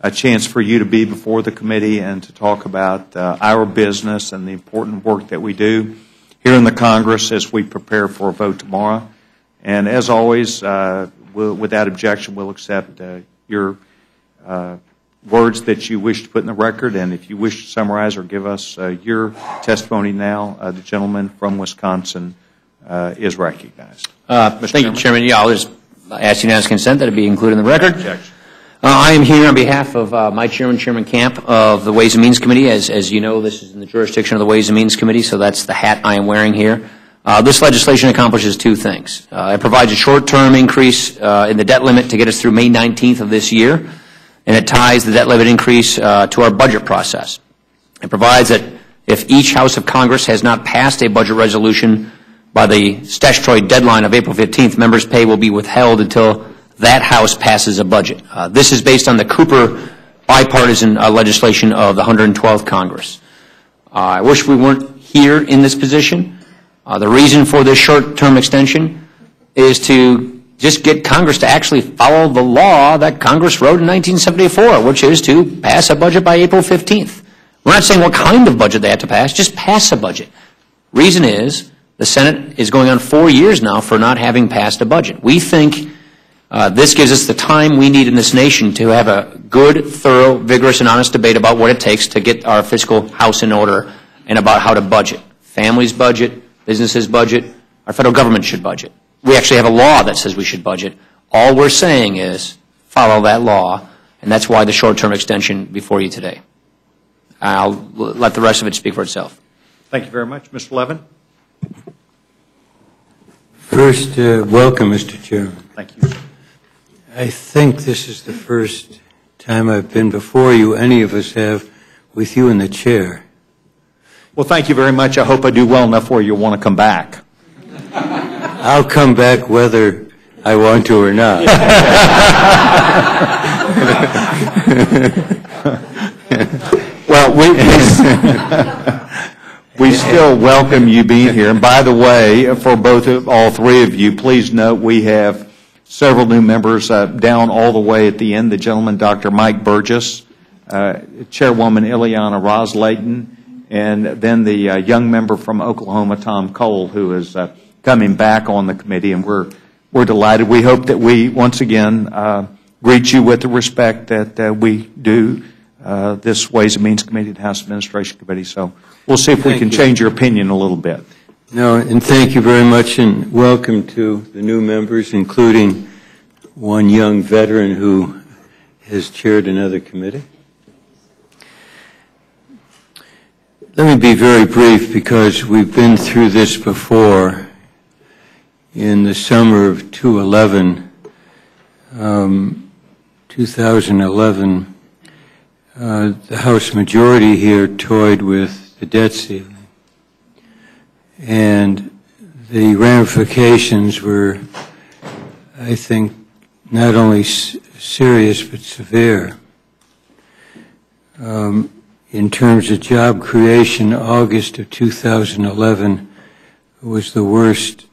a chance for you to be before the committee and to talk about uh, our business and the important work that we do here in the Congress as we prepare for a vote tomorrow. And as always, uh, we'll, without objection, we'll accept uh, your uh, words that you wish to put in the record. And if you wish to summarize or give us uh, your testimony now, uh, the gentleman from Wisconsin uh, is recognized. Uh, Thank you, Chairman. Yeah, I'll just ask unanimous consent that it be included in the record. Objection. Uh, I am here on behalf of uh, my chairman, Chairman Camp, of the Ways and Means Committee. As, as you know, this is in the jurisdiction of the Ways and Means Committee, so that's the hat I am wearing here. Uh, this legislation accomplishes two things. Uh, it provides a short-term increase uh, in the debt limit to get us through May 19th of this year, and it ties the debt limit increase uh, to our budget process. It provides that if each House of Congress has not passed a budget resolution by the statutory deadline of April 15th, members' pay will be withheld until that House passes a budget. Uh, This is based on the Cooper bipartisan uh, legislation of the 112th Congress. Uh, I wish we weren't here in this position. Uh, The reason for this short-term extension is to just get Congress to actually follow the law that Congress wrote in 1974, which is to pass a budget by April 15th. We're not saying what kind of budget they have to pass, just pass a budget. Reason is, the Senate is going on four years now for not having passed a budget. We think uh, this gives us the time we need in this nation to have a good, thorough, vigorous, and honest debate about what it takes to get our fiscal house in order and about how to budget. Families budget, businesses budget, our federal government should budget. We actually have a law that says we should budget. All we're saying is follow that law, and that's why the short-term extension before you today. I'll let the rest of it speak for itself. Thank you very much. Mr. Levin? First, uh, welcome, Mr. Chairman. Thank you. I think this is the first time I've been before you, any of us have, with you in the chair. Well, thank you very much. I hope I do well enough where you'll want to come back. I'll come back whether I want to or not. Well, we, we, we still welcome you being here. And by the way, for both of, all three of you, please note we have several new members uh, down all the way at the end. The gentleman, Dr. Mike Burgess, uh, Chairwoman Ileana Ros-Lehtinen, and then the uh, young member from Oklahoma, Tom Cole, who is uh, coming back on the committee, and we're we're delighted. We hope that we once again uh, greet you with the respect that uh, we do. Uh, this Ways and Means Committee, the House Administration Committee. So we'll see if we can you. change your opinion a little bit. No, and thank you very much, and welcome to the new members, including one young veteran who has chaired another committee. Let me be very brief because we've been through this before. In the summer of 2011, um, 2011, uh, the House majority here toyed with the debt ceiling. And the ramifications were, I think, not only serious but severe. Um, in terms of job creation, August of 2011 was the worst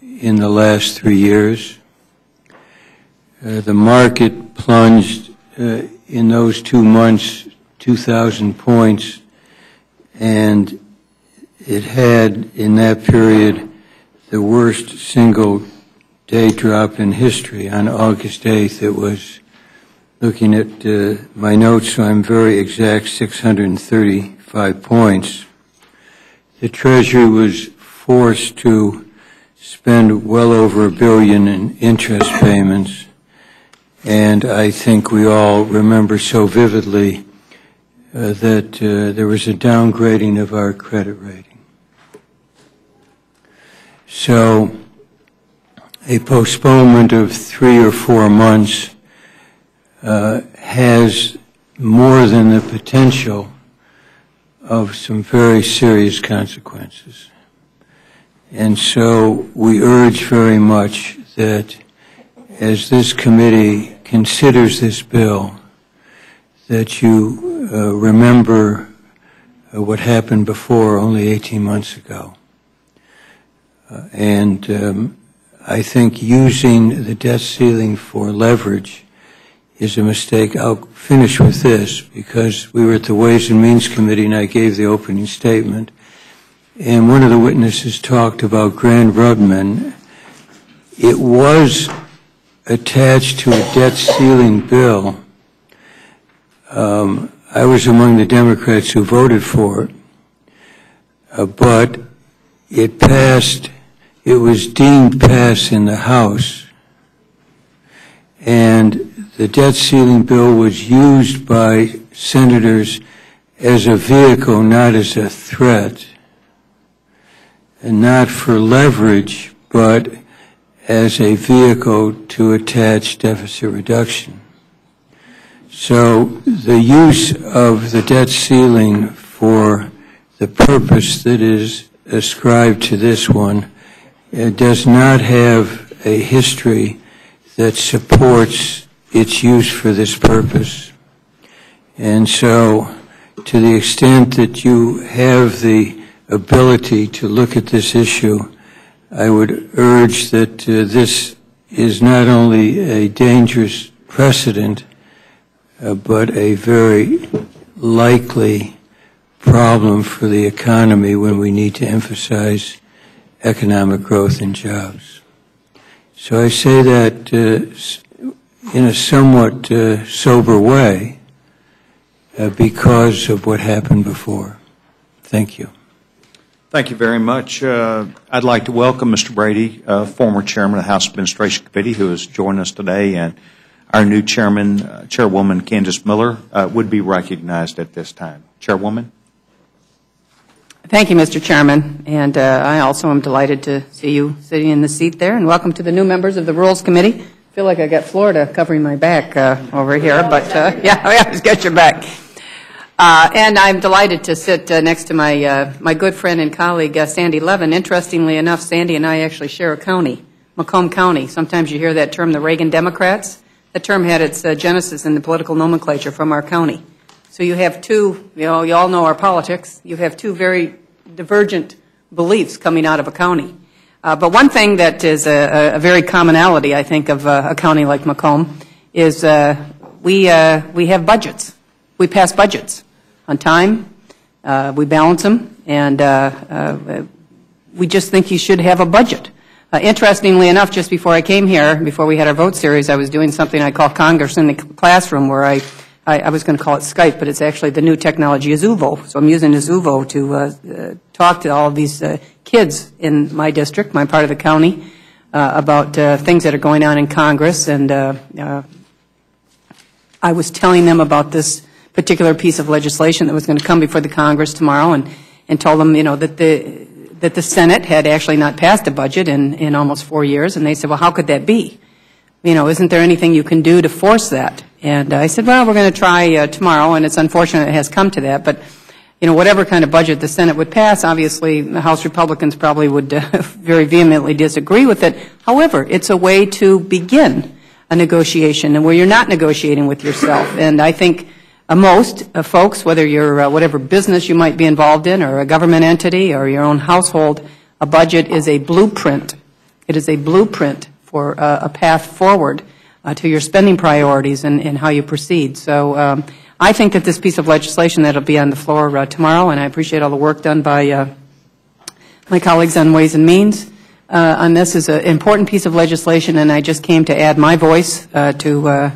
in the last three years. Uh, the market plunged uh, in those two months 2,000 points, and it had in that period the worst single day drop in history. On August 8th, it was, looking at uh, my notes, so I'm very exact, 635 points. The Treasury was forced to spend well over a billion in interest payments, and I think we all remember so vividly uh, that uh, there was a downgrading of our credit rating. So a postponement of three or four months uh, has more than the potential of some very serious consequences. And so we urge very much that as this committee considers this bill, that you uh, remember uh, what happened before only 18 months ago. Uh, and um, I think using the debt ceiling for leverage is a mistake. I'll finish with this, because we were at the Ways and Means Committee, and I gave the opening statement, and one of the witnesses talked about Gramm-Rudman. It was attached to a debt ceiling bill. Um, I was among the Democrats who voted for it, Uh, but it passed, it was deemed passed in the House, and the debt ceiling bill was used by senators as a vehicle, not as a threat, and not for leverage, but as a vehicle to attach deficit reduction. So the use of the debt ceiling for the purpose that is ascribed to this one does not have a history that supports its use for this purpose. And so, to the extent that you have the ability to look at this issue, I would urge that uh, this is not only a dangerous precedent, uh, but a very likely problem for the economy when we need to emphasize economic growth and jobs. So I say that uh, in a somewhat uh, sober way uh, because of what happened before. Thank you. Thank you very much. Uh, I'd like to welcome Mr. Brady, uh, former chairman of the House Administration Committee, who has joined us today, and our new chairman, uh, Chairwoman Candice Miller, would be recognized at this time. Chairwoman? Thank you, Mr. Chairman, and uh, I also am delighted to see you sitting in the seat there, and welcome to the new members of the Rules Committee. I feel like I got Florida covering my back uh, over here, but uh, yeah, I always got your back. Uh, And I'm delighted to sit uh, next to my, uh, my good friend and colleague, Sandy Levin. Interestingly enough, Sandy and I actually share a county, Macomb County. Sometimes you hear that term, the Reagan Democrats. That term had its genesis in the political nomenclature from our county. So you have two, you know, you all know our politics, you have two very divergent beliefs coming out of a county. Uh, But one thing that is a, a- a very commonality, I think, of uh, a county like Macomb is uh, we, uh, we have budgets. We pass budgets on time, uh, we balance them, and uh, we just think you should have a budget. Interestingly enough, just before I came here, before we had our vote series, I was doing something I call Congress in the classroom, where I, I I was going to call it Skype, but it's actually the new technology Azuvo. So I'm using Azuvo to uh, uh, talk to all of these uh, kids in my district, my part of the county, uh, about uh, things that are going on in Congress, and I was telling them about this particular piece of legislation that was going to come before the Congress tomorrow, and, and told them, you know, that the, that the Senate had actually not passed a budget in, in almost four years, and they said, well, how could that be? You know, isn't there anything you can do to force that? And I said, well, we're going to try uh, tomorrow, and it's unfortunate it has come to that, but, you know, whatever kind of budget the Senate would pass, obviously, the House Republicans probably would uh, very vehemently disagree with it. However, it's a way to begin a negotiation, and where you're not negotiating with yourself. And I think uh, most uh, folks, whether you're, uh, whatever business you might be involved in, or a government entity, or your own household, a budget is a blueprint. It is a blueprint for uh, a path forward uh, to your spending priorities and, and how you proceed. So um, I think that this piece of legislation that'll be on the floor uh, tomorrow, and I appreciate all the work done by my colleagues on Ways and Means on this, is an important piece of legislation, and I just came to add my voice to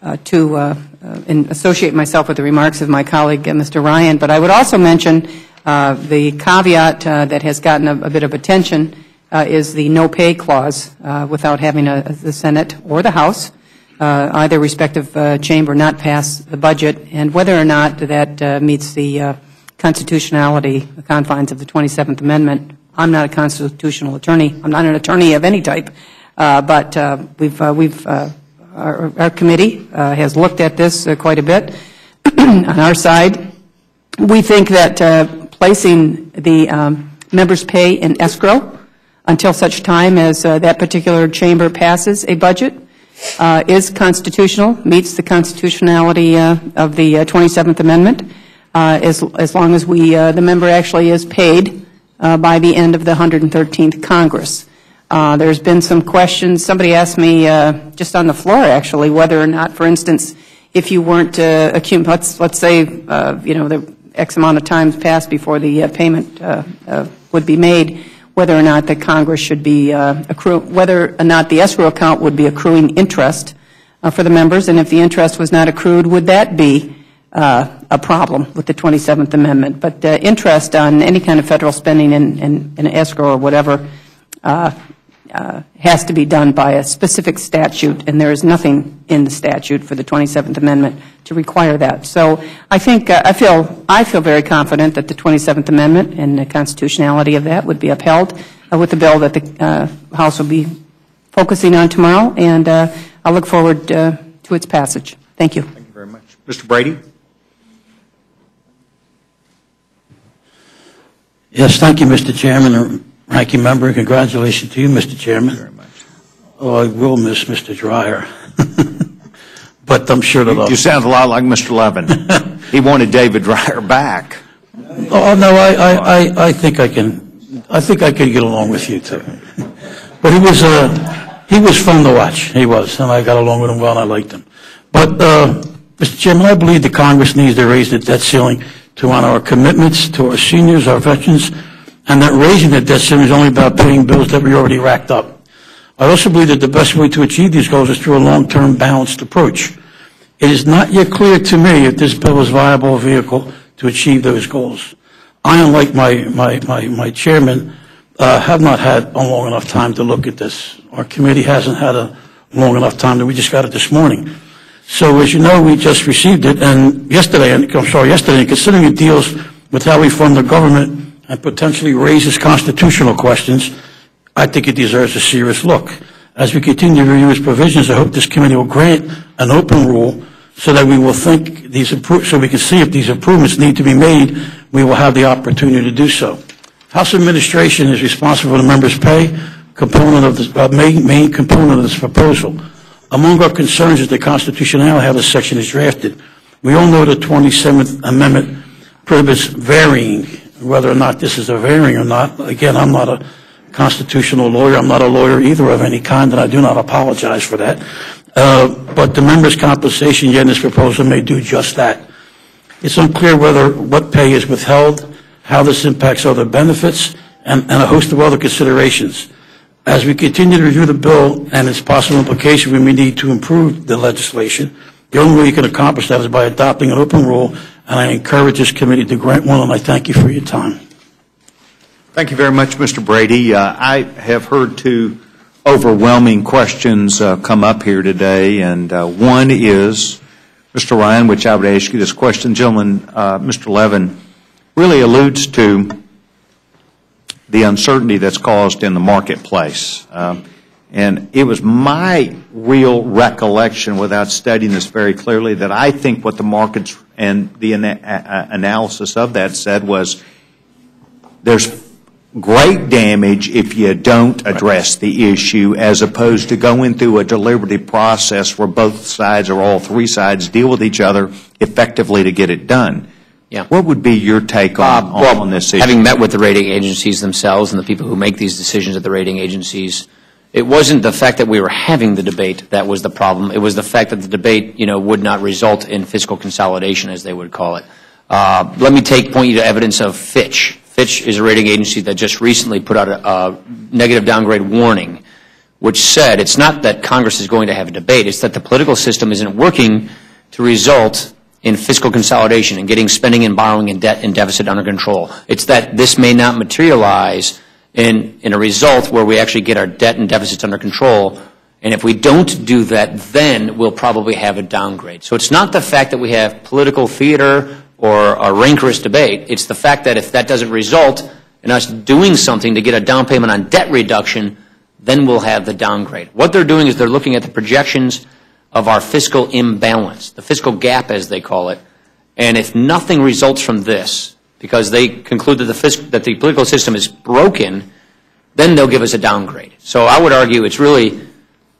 uh, to uh, uh, associate myself with the remarks of my colleague, Mr. Ryan. But I would also mention the caveat that has gotten a, a bit of attention uh, is the no pay clause uh, without having a, the Senate or the House, uh, either respective uh, chamber, not pass the budget, and whether or not that uh, meets the uh, constitutionality, the confines of the 27th Amendment. I'm not a constitutional attorney. I'm not an attorney of any type. But we've, we've, our our committee has looked at this quite a bit on our side. We think that placing the um, members' pay in escrow until such time as uh, that particular chamber passes a budget uh, is constitutional, meets the constitutionality uh, of the uh, 27th Amendment, uh, as as long as we, uh, the member actually is paid uh, by the end of the 113th Congress. Uh, There's been some questions, somebody asked me, uh, just on the floor, actually, whether or not, for instance, if you weren't, uh, accum- let's let's say, uh, you know, the X amount of times passed before the uh, payment uh, uh, would be made, whether or not the Congress should be uh, whether or not the escrow account would be accruing interest uh, for the members, and if the interest was not accrued, would that be uh, a problem with the 27th Amendment? But uh, interest on any kind of federal spending in in- in escrow or whatever uh, has to be done by a specific statute, and there is nothing in the statute for the 27th Amendment to require that. So I think, uh, I feel, I feel very confident that the 27th Amendment and the constitutionality of that would be upheld uh, with the bill that the uh, House will be focusing on tomorrow, and uh, I look forward uh, to its passage. Thank you. Thank you very much. Mr. Brady? Yes, thank you, Mr. Chairman, and ranking member. Congratulations to you, Mr. Chairman. Very much. Oh, I will miss Mr. Dreier. But I'm sure that You I'll... sound a lot like Mr. Levin. He wanted David Dreier back. Oh, no, I, I, I- I think I can, I think I could get along with you, too. But he was, uh, he was fun to watch. He was, and I got along with him well, and I liked him. But, uh, Mr. Chairman, I believe the Congress needs to raise the debt ceiling to honor our commitments to our seniors, our veterans, and that raising the debt ceiling is only about paying bills that we already racked up. I also believe that the best way to achieve these goals is through a long-term balanced approach. It is not yet clear to me if this bill is a viable vehicle to achieve those goals. I, unlike my, my, my, my chairman, uh, have not had a long enough time to look at this. Our committee hasn't had a long enough time, that we just got it this morning. So as you know, we just received it, and yesterday, and I'm sorry, yesterday, and considering it deals with how we fund the government and potentially raises constitutional questions, I think it deserves a serious look. As we continue to review its provisions, I hope this committee will grant an open rule so that we will think these, so we can see if these improvements need to be made, we will have the opportunity to do so. House Administration is responsible for the members' pay component of this, uh, main, main component of this proposal. Among our concerns is the constitutionality, how this section is drafted. We all know the 27th Amendment prohibits varying, whether or not this is a varying or not. Again, I'm not a constitutional lawyer. I'm not a lawyer either of any kind, and I do not apologize for that. Uh, But the members' compensation, in this proposal, may do just that. It's unclear whether, what pay is withheld, how this impacts other benefits, and, and a host of other considerations. As we continue to review the bill and its possible implications, we may need to improve the legislation. The only way you can accomplish that is by adopting an open rule, and I encourage this committee to grant one, and I thank you for your time. Thank you very much, Mr. Brady. Uh, I have heard two overwhelming questions uh, come up here today, and uh, one is, Mr. Ryan, which I would ask you this question. Gentleman, uh, Mr. Levin really alludes to the uncertainty that's caused in the marketplace. Um, And it was my real recollection, without studying this very clearly, that I think what the markets and the ana- analysis of that said was, there's great damage if you don't address the issue as opposed to going through a deliberative process where both sides or all three sides deal with each other effectively to get it done. Yeah. What would be your take on, Uh, well, on this issue? Having met with the rating agencies themselves and the people who make these decisions at the rating agencies, it wasn't the fact that we were having the debate that was the problem. It was the fact that the debate, you know, would not result in fiscal consolidation, as they would call it. Uh, let me take point you to evidence of Fitch. Fitch is a rating agency that just recently put out a, a negative downgrade warning, which said it's not that Congress is going to have a debate; it's that the political system isn't working to result in fiscal consolidation and getting spending and borrowing and debt and deficit under control. It's that this may not materialize in, in a result where we actually get our debt and deficits under control. And if we don't do that, then we'll probably have a downgrade. So it's not the fact that we have political theater or a rancorous debate. It's the fact that if that doesn't result in us doing something to get a down payment on debt reduction, then we'll have the downgrade. What they're doing is they're looking at the projections of our fiscal imbalance, the fiscal gap, as they call it. And if nothing results from this, because they conclude that the, fisc- that the political system is broken, then they'll give us a downgrade. So I would argue it's really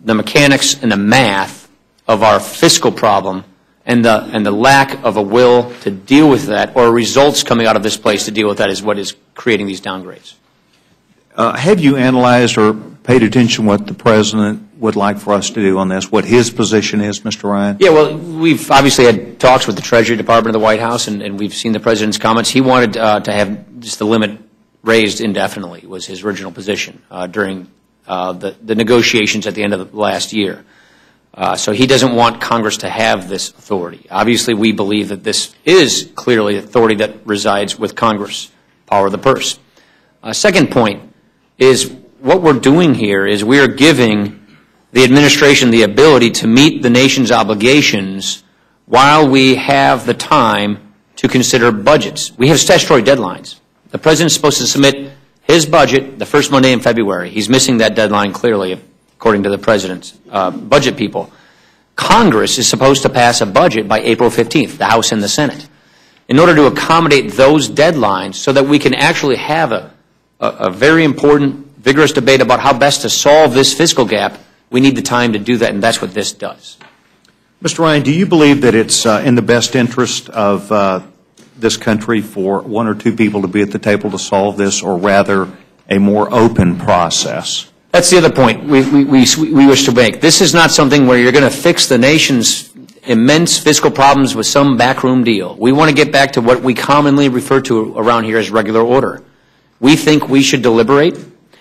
the mechanics and the math of our fiscal problem and the, and the lack of a will to deal with that or results coming out of this place to deal with that is what is creating these downgrades. Uh, Have you analyzed or paid attention what the president would like for us to do on this, what his position is, Mr. Ryan? Yeah, well, we've obviously had talks with the Treasury Department of the White House, and, and we've seen the president's comments. He wanted uh, to have just the limit raised indefinitely, was his original position uh, during uh, the, the negotiations at the end of the last year. Uh, so he doesn't want Congress to have this authority. Obviously, we believe that this is clearly authority that resides with Congress, power of the purse. Uh, second point is what we're doing here is we are giving the administration the ability to meet the nation's obligations while we have the time to consider budgets. We have statutory deadlines. The president's supposed to submit his budget the first Monday in February. He's missing that deadline clearly, according to the president's uh, budget people. Congress is supposed to pass a budget by April 15th, the House and the Senate, in order to accommodate those deadlines so that we can actually have a, a, a very important, vigorous debate about how best to solve this fiscal gap. We need the time to do that, and that's what this does. Mr. Ryan, do you believe that it's uh, in the best interest of uh, this country for one or two people to be at the table to solve this, or rather a more open process? That's the other point we, we, we, we wish to make. This is not something where you're going to fix the nation's immense fiscal problems with some backroom deal. We want to get back to what we commonly refer to around here as regular order. We think we should deliberate.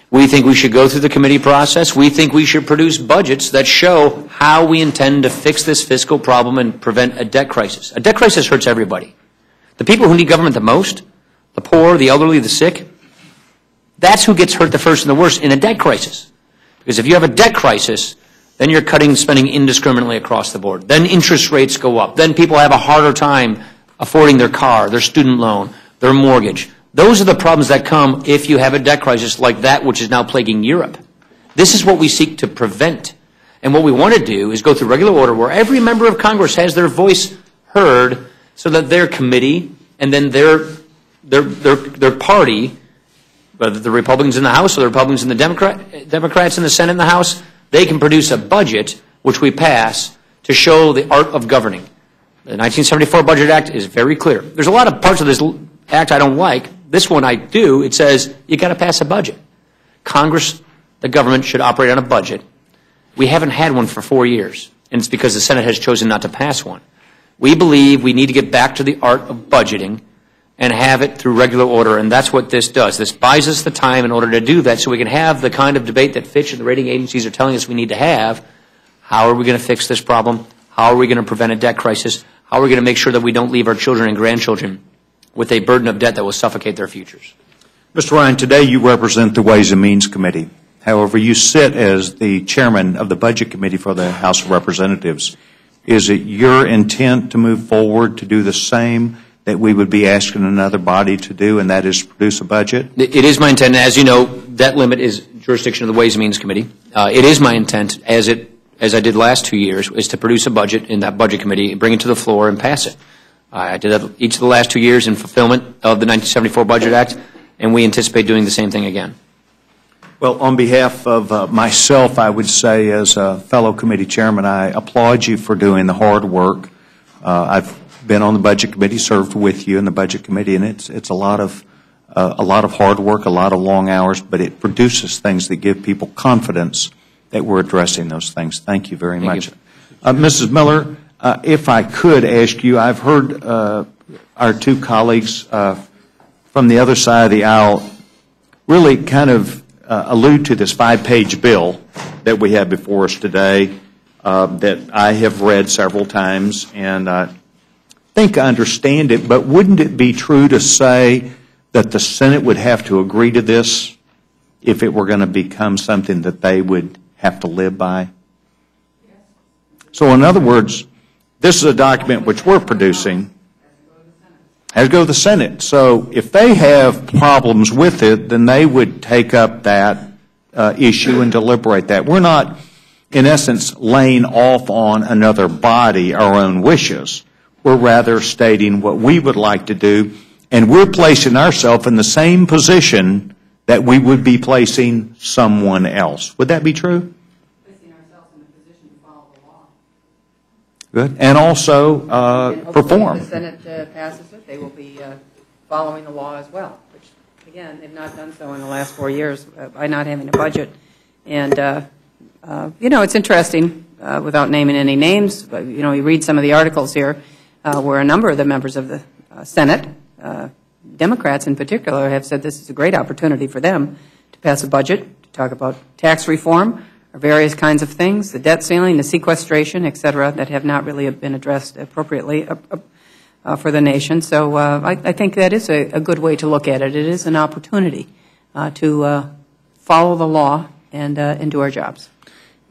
We think we should go through the committee process. We think we should produce budgets that show how we intend to fix this fiscal problem and prevent a debt crisis. A debt crisis hurts everybody. The people who need government the most, the poor, the elderly, the sick, that's who gets hurt the first and the worst in a debt crisis. Because if you have a debt crisis, then you're cutting spending indiscriminately across the board. Then interest rates go up. Then people have a harder time affording their car, their student loan, their mortgage. Those are the problems that come if you have a debt crisis like that which is now plaguing Europe. This is what we seek to prevent. And what we want to do is go through regular order where every member of Congress has their voice heard so that their committee and then their, their, their, their party whether the Republicans in the House or the Republicans in the Democrat, Democrats in the Senate and the House, they can produce a budget which we pass to show the art of governing. The 1974 Budget Act is very clear. There's a lot of parts of this act I don't like. This one I do. It says you got to pass a budget. Congress, the government should operate on a budget. We haven't had one for four years, and it's because the Senate has chosen not to pass one. We believe we need to get back to the art of budgeting and have it through regular order, and that's what this does. This buys us the time in order to do that so we can have the kind of debate that Fitch and the rating agencies are telling us we need to have. How are we going to fix this problem? How are we going to prevent a debt crisis? How are we going to make sure that we don't leave our children and grandchildren with a burden of debt that will suffocate their futures? Mr. Ryan, today you represent the Ways and Means Committee. However, you sit as the chairman of the Budget Committee for the House of Representatives. Is it your intent to move forward to do the same that we would be asking another body to do, and that is produce a budget? It is my intent, as you know, that limit is jurisdiction of the Ways and Means Committee. Uh, It is my intent, as it, as I did last two years, is to produce a budget in that Budget Committee, bring it to the floor and pass it. I did that each of the last two years in fulfillment of the 1974 Budget Act, and we anticipate doing the same thing again. Well, on behalf of uh, myself, I would say, as a fellow committee chairman, I applaud you for doing the hard work. Uh, I've been on the Budget Committee, served with you in the Budget Committee, and it's, it's a lot of, uh, a lot of hard work, a lot of long hours, but it produces things that give people confidence that we're addressing those things. Thank you very Thank much. you. Uh, Mrs. Miller, if I could ask you, I've heard uh, our two colleagues uh, from the other side of the aisle really kind of uh, allude to this five-page bill that we have before us today uh, that I have read several times, and I think I understand it, but wouldn't it be true to say that the Senate would have to agree to this if it were going to become something that they would have to live by? So in other words, this is a document which we're producing, has to go to the Senate. So if they have problems with it, then they would take up that uh, issue and deliberate that. We're not, in essence, laying off on another body our own wishes. We're rather stating what we would like to do, and we're placing ourselves in the same position that we would be placing someone else. Would that be true? Placing ourselves in a position to follow the law. Good. And also uh, And perform. If the Senate uh, passes it, they will be uh, following the law as well, which Again, they've not done so in the last four years uh, by not having a budget. And, uh, uh, you know, it's interesting, uh, without naming any names, but, you know, you read some of the articles here uh, where a number of the members of the uh, Senate, uh, Democrats in particular, have said this is a great opportunity for them to pass a budget, to talk about tax reform, or various kinds of things, the debt ceiling, the sequestration, et cetera, that have not really been addressed appropriately uh, uh, uh, for the nation. So uh, I I think that is a a good way to look at it. It is an opportunity uh, to uh, follow the law and and do our jobs.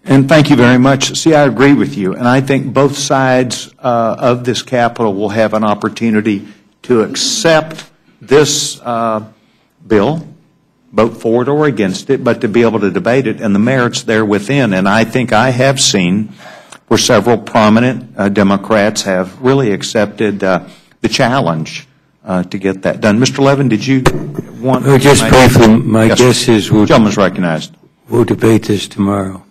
And thank you very much. See, I agree with you, and I think both sides of this Capitol will have an opportunity to accept this bill, vote for it or against it, but to be able to debate it and the merits there within. And I think I have seen where several prominent uh, Democrats have really accepted uh, the challenge uh, to get that done. Mr. Levin, did you want? Oh, just briefly, my Yes, guess is we'll Gentleman's recognized. We'll debate this tomorrow.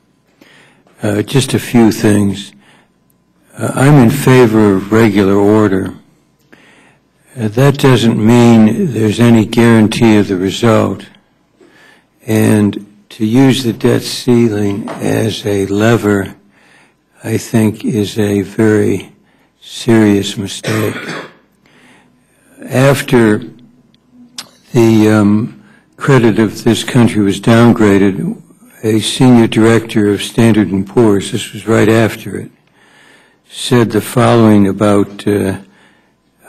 Uh, Just a few things. Uh, I'm in favor of regular order. Uh, That doesn't mean there's any guarantee of the result. And to use the debt ceiling as a lever, I think is a very serious mistake. After the um, credit of this country was downgraded, a senior director of Standard & Poor's, this was right after it, said the following about uh,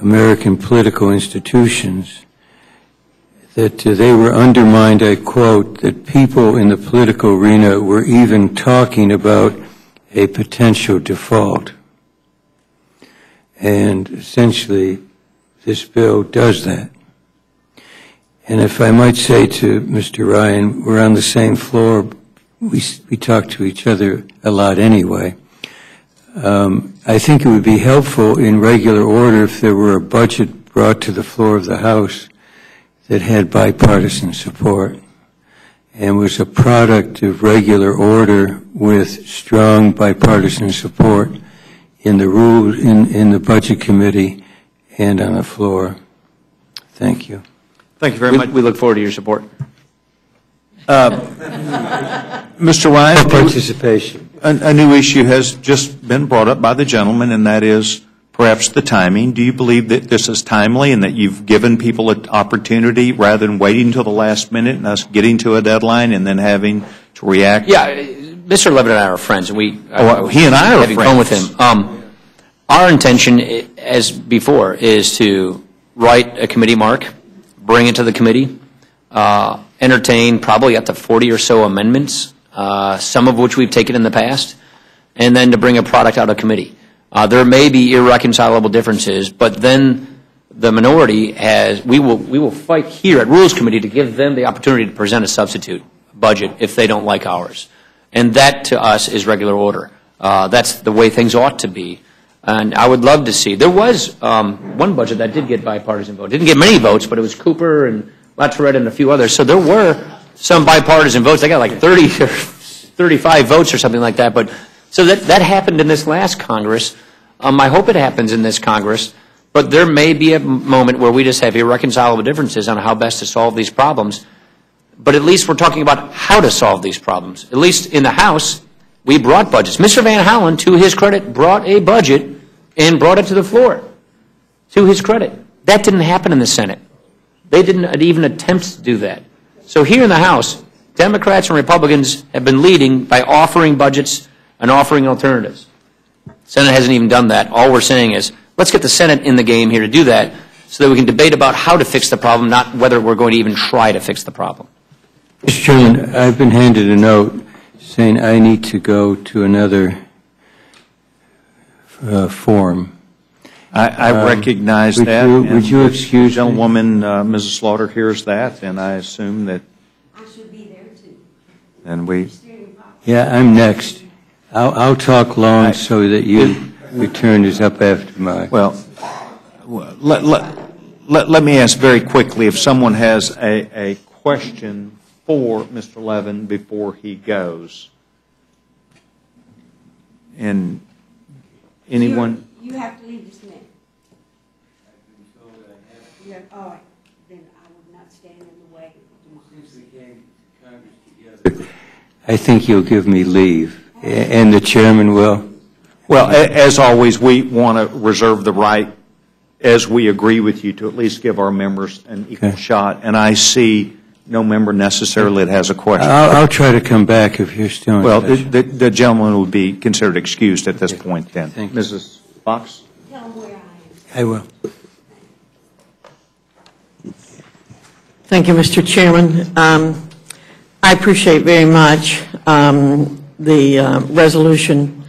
American political institutions, that uh, they were undermined, I quote, that people in the political arena were even talking about a potential default. And essentially, this bill does that. And if I might say to Mr. Ryan, we're on the same floor, we, we talk to each other a lot anyway. Um, I think it would be helpful in regular order if there were a budget brought to the floor of the House that had bipartisan support and was a product of regular order with strong bipartisan support in the rules, in, in the Budget Committee and on the floor. Thank you. Thank you very We much. we look forward to your support. Uh, Mr. Ryan? Participation. A, a new issue has just been brought up by the gentleman, and that is perhaps the timing. Do you believe that this is timely and that you've given people an opportunity rather than waiting until the last minute and us getting to a deadline and then having to react? Yeah, uh, Mr. Levin and I are friends, and we. Oh, he and I are Having fun with friends. him. Um, Our intention, as before, is to write a committee mark, bring it to the committee, uh, entertain probably up to 40 or so amendments, uh, some of which we've taken in the past, and then to bring a product out of committee. Uh, There may be irreconcilable differences, but then the minority has, we will, we will fight here at Rules Committee to give them the opportunity to present a substitute budget if they don't like ours. And that, to us, is regular order. Uh, That's the way things ought to be. And I would love to see, there was um, one budget that did get bipartisan vote. Didn't get many votes, but it was Cooper and LaTourette and a few others. So there were some bipartisan votes. They got like 30 or 35 votes or something like that. But, so that, that happened in this last Congress. Um, I hope it happens in this Congress. But there may be a moment where we just have irreconcilable differences on how best to solve these problems. But at least we're talking about how to solve these problems. At least in the House, we brought budgets. Mr. Van Hollen, to his credit, brought a budget and brought it to the floor. To his credit. That didn't happen in the Senate. They didn't even attempt to do that. So here in the House, Democrats and Republicans have been leading by offering budgets and offering alternatives. Senate hasn't even done that. All we're saying is, let's get the Senate in the game here to do that so that we can debate about how to fix the problem, not whether we're going to even try to fix the problem. Mr. Chairman, I've been handed a note saying I need to go to another uh, forum. I, I recognize would that. you- and would you excuse me? Gentlewoman, uh, Mrs. Slaughter hears that, and I assume that, I should be there too. and we, Yeah, I'm next. I'll, I'll talk long so that you, your turn is up after mine. well, let, let, let, let me ask very quickly if someone has a, a question for Mr. Levin before he goes. And anyone? You you have to leave this minute. You have, all right, then I would not stand in the way. I think you'll give me leave, a- and the chairman will. Well, as always, we want to reserve the right, as we agree with you, to at least give our members an equal Okay. shot. And I see no member necessarily that has a question. I'll, I'll try to come back if you're still in Well, the- the the gentleman would be considered excused at this point then. Thank you. Mrs. Foxx? Tell them where I am. I will. Thank you, Mr. Chairman. Um, I appreciate very much um, the uh, resolution,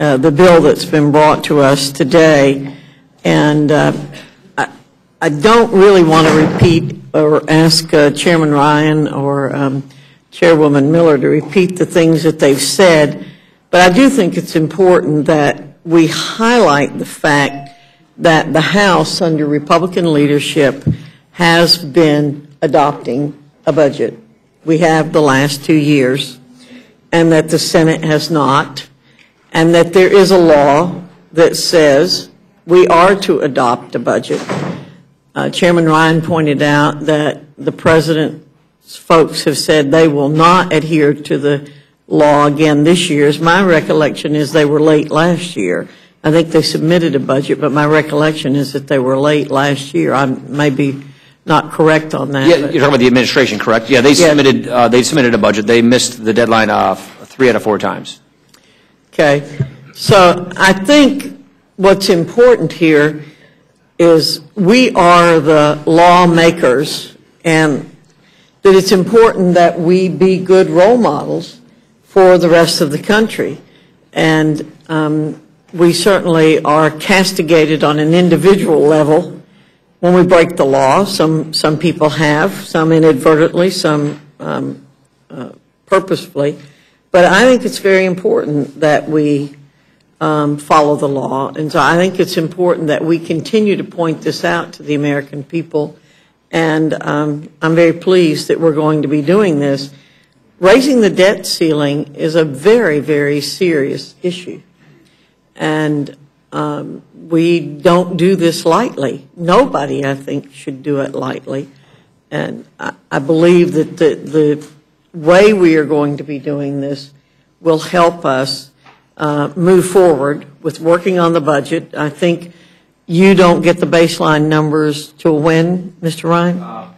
uh, the bill that's been brought to us today, and uh, I I don't really want to repeat or ask uh, Chairman Ryan or um, Chairwoman Miller to repeat the things that they've said, but I do think it's important that we highlight the fact that the House, under Republican leadership, has been adopting a budget. We have the last two years, and that the Senate has not, and that there is a law that says we are to adopt a budget. Uh, Chairman Ryan pointed out that the president's folks have said they will not adhere to the law again this year. As My recollection is they were late last year. I think they submitted a budget, but my recollection is that they were late last year. I may be not correct on that. Yeah, you're talking about the administration, correct? Yeah, they Yeah. submitted, uh, they submitted a budget. They missed the deadline uh, three out of four times. Okay, so I think what's important here is we are the lawmakers, and that it's important that we be good role models for the rest of the country. And um, we certainly are castigated on an individual level when we break the law. Some, some people have, some inadvertently, some um, uh, purposefully. But I think it's very important that we um, follow the law. And so I think it's important that we continue to point this out to the American people. And um, I'm very pleased that we're going to be doing this. Raising the debt ceiling is a very, very serious issue. And um, we don't do this lightly. Nobody, I think, should do it lightly. And I, I believe that the, the way we are going to be doing this will help us uh, move forward with working on the budget. I think you don't get the baseline numbers till when, Mr. Ryan?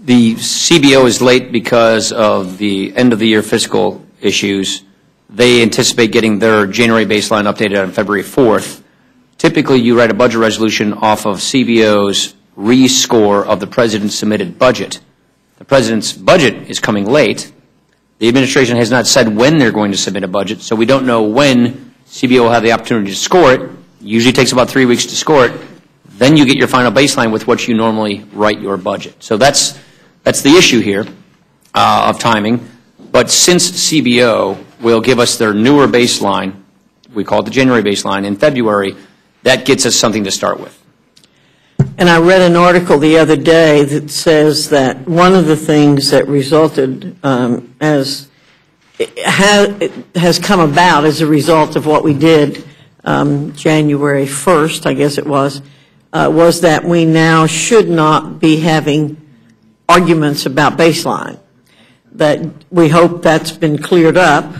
The CBO is late because of the end-of-the-year fiscal issues. They anticipate getting their January baseline updated on February 4th. Typically, you write a budget resolution off of CBO's rescore of the president's submitted budget. The president's budget is coming late. The administration has not said when they're going to submit a budget, so we don't know when CBO will have the opportunity to score it. Usually takes about three weeks to score it. Then you get your final baseline with what you normally write your budget. So that's, that's the issue here uh, of timing. But since CBO will give us their newer baseline, we call it the January baseline, in February, that gets us something to start with. And I read an article the other day that says that one of the things that resulted um, as, ha- has come about as a result of what we did um, January 1st, I guess it was, uh, was that we now should not be having arguments about baseline. That we hope that's been cleared up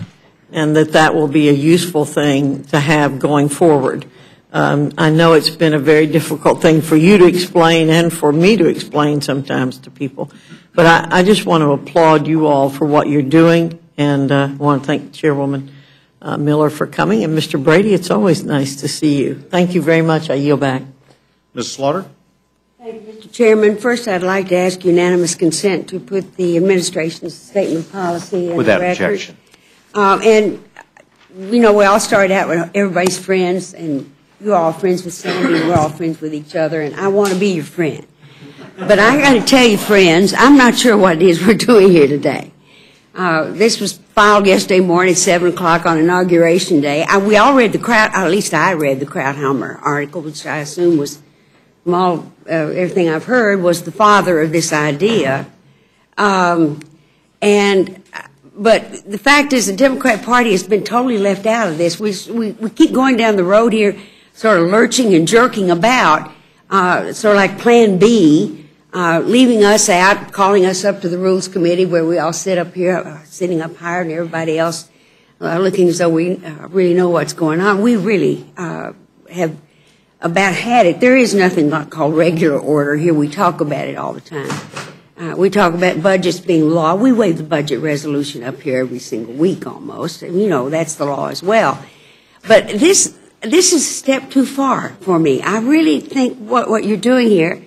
and that that will be a useful thing to have going forward. Um, I know it's been a very difficult thing for you to explain and for me to explain sometimes to people, but I, I just want to applaud you all for what you're doing, and uh, I want to thank Chairwoman uh, Miller for coming, and Mr. Brady, it's always nice to see you. Thank you very much. I yield back. Mrs. Slaughter? Mr. Chairman. First, I'd like to ask unanimous consent to put the administration's statement of policy in the Without record. objection. Um, And, you know, we all started out with everybody's friends, and you're all friends with Sandy, and we're all friends with each other, and I want to be your friend. But I got to tell you, friends, I'm not sure what it is we're doing here today. Uh, This was filed yesterday morning at 7 o'clock on Inauguration Day. I- We all read the Kraut, at least I read the Krauthammer article, which I assume was, from all, uh, everything I've heard, was the father of this idea. Um, And, but the fact is, the Democrat Party has been totally left out of this. We, we, we keep going down the road here, sort of lurching and jerking about, uh, sort of like Plan B, uh, leaving us out, calling us up to the Rules Committee where we all sit up here, uh, sitting up higher than everybody else uh, looking as though we uh, really know what's going on. We really have about had it. There is nothing called regular order here. We talk about it all the time. Uh, we talk about budgets being law. We waive the budget resolution up here every single week almost, and you know that's the law as well. But this this is a step too far for me. I really think what what you're doing here,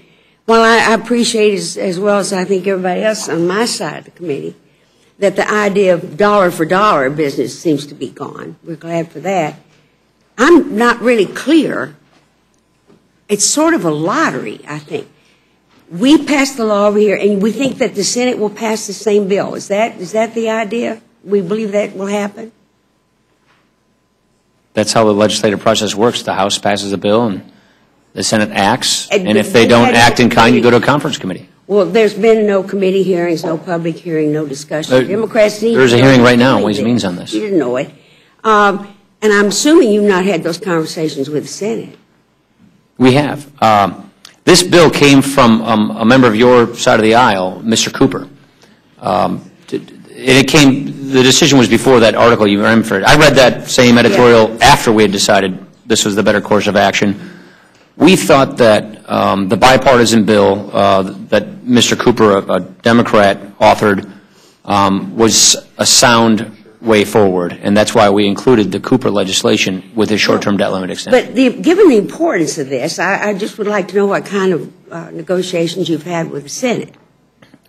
while I, appreciate as well as I think everybody else on my side of the committee, that the idea of dollar for dollar business seems to be gone. We're glad for that. I'm not really clear. It's sort of a lottery, I think. We pass the law over here, and we think that the Senate will pass the same bill. Is that is that the idea? We believe that will happen. That's how the legislative process works. The House passes a bill and the Senate acts, And and if they don't act in kind, you go to a conference committee. Well, there's been no committee hearings, no public hearing, no discussion. There- Democrats need there's a hearing right now, what Ways and Means on this. You didn't know it. Um, and I'm assuming you've not had those conversations with the Senate. We have. Um, This bill came from um, a member of your side of the aisle, Mr. Cooper. Um, t- t- And it came, the decision was before that article you referred. I read that same editorial after we had decided this was the better course of action. We thought that um, the bipartisan bill uh, that Mr. Cooper, a a Democrat, authored um, was a sound way forward, and that's why we included the Cooper legislation with the short-term debt limit extension. But the, given the importance of this, I, I just would like to know what kind of uh, negotiations you've had with the Senate.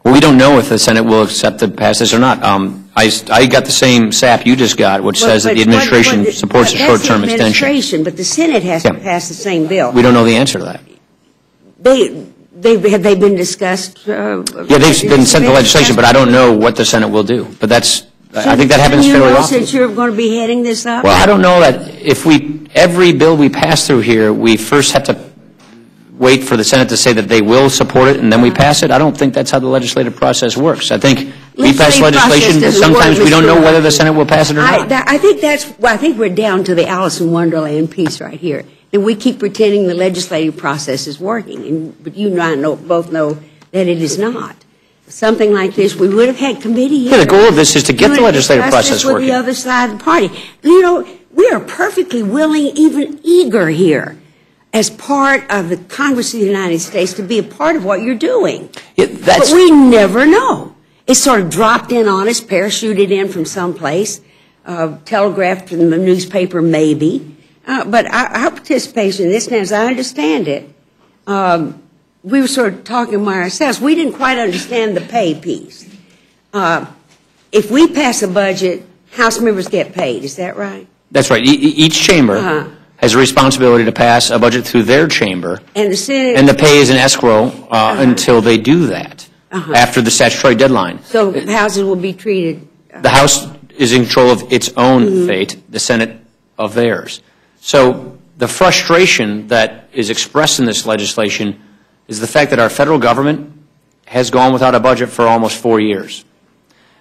Well, we don't know if the Senate will accept the pass this or not. Um, I, I got the same SAP you just got, which says that the But- but- administration but- supports a short-term extension. but the Senate has to pass the same bill. We don't know the answer to that. They, they, have they been discussed? uh, Yeah, they've been sent the legislation, but I don't know what the Senate will do. But that's, I think that happens fairly often. Since you're going to be heading this up? Well, I don't know that if we, every bill we pass through here, we first have to wait for the Senate to say that they will support it, and then we uh-huh. pass it. I don't think that's how the legislative process works. I think we pass Legislative process legislation, doesn't work, sometimes we don't Mr. know whether the Senate will pass it or I, not. that- I think that's, well, I think we're down to the Alice in Wonderland piece right here. And we keep pretending the legislative process is working, and, but you and I know, both know that it is not. Something like this, we would have had committee Yeah, the goal of this is to get the legislative process with working. the other side of the party. You know, we are perfectly willing, even eager here, as part of the Congress of the United States, to be a part of what you're doing. Yeah, But we never know. It's sort of dropped in on us, parachuted in from someplace, uh, telegraphed in the newspaper, maybe. Uh, but our, our participation in this, now, as I understand it, um, we were sort of talking among ourselves. We didn't quite understand the pay piece. Uh, if we pass a budget, House members get paid. Is that right? that's right. E- Each chamber Uh-huh. has a responsibility to pass a budget through their chamber, And the Senate. and the pay is in escrow uh, until they do that, Uh-huh. after the statutory deadline. so houses will be treated. uh, The House is in control of its own Mm-hmm. fate, the Senate of theirs. So the frustration that is expressed in this legislation is the fact that our federal government has gone without a budget for almost four years.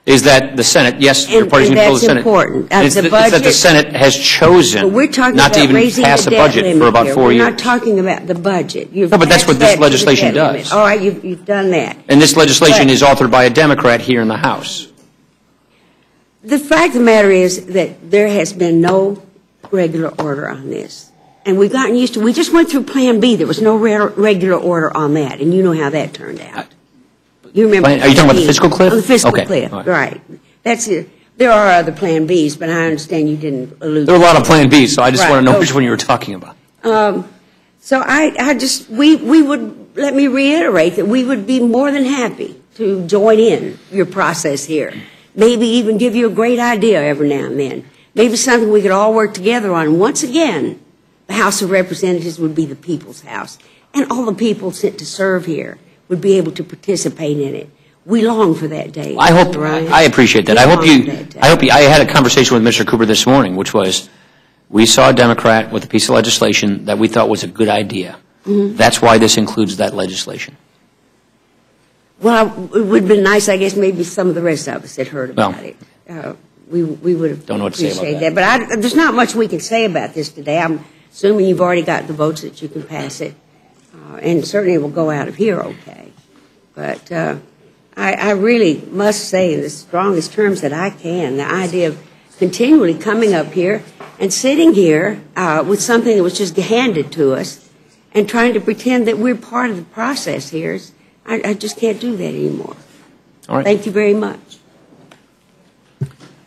Is that the Senate, yes, your And- party's and control of the Senate. important. Uh, It's the that- it's that the Senate has chosen we're talking not to even pass a budget for about here. four We're years. not talking about the budget. You've No, but that's what this that legislation debt limit. does. All right, you've, you've done that. And this legislation But- is authored by a Democrat here in the House. The fact of the matter is that there has been no regular order on this. And we've gotten used to, we just went through Plan B. There was no re- regular order on that, and you know how that turned out. You remember. Plan- are you talking about the fiscal cliff? Oh, the fiscal Okay, cliff, right. right. That's it. There are other Plan Bs, but I understand you didn't allude. There are a lot of Plan Bs, so I just Right, want to know okay. which one you were talking about. Um, So I, I just, we, we would, let me reiterate that we would be more than happy to join in your process here. Maybe even give you a great idea every now and then. Maybe something we could all work together on. Once again, the House of Representatives would be the people's house. And all the people sent to serve here would be able to participate in it. We long for that day. I hope. Ryan. I appreciate that. We I hope you, for that day. I hope you, I had a conversation with Mr. Cooper this morning, which was, we saw a Democrat with a piece of legislation that we thought was a good idea. Mm-hmm. That's why this includes that legislation. Well, it would have been nice, I guess, maybe some of the rest of us had heard Well. about it. Uh, We, we would have Don't know what to say about that. that. But I, there's not much we can say about this today. I'm assuming you've already got the votes that you can pass it, uh, and certainly it will go out of here okay. But uh, I, I really must say, in the strongest terms that I can, the idea of continually coming up here and sitting here uh, with something that was just handed to us and trying to pretend that we're part of the process here, is- I, I just can't do that anymore. All right. Thank you very much.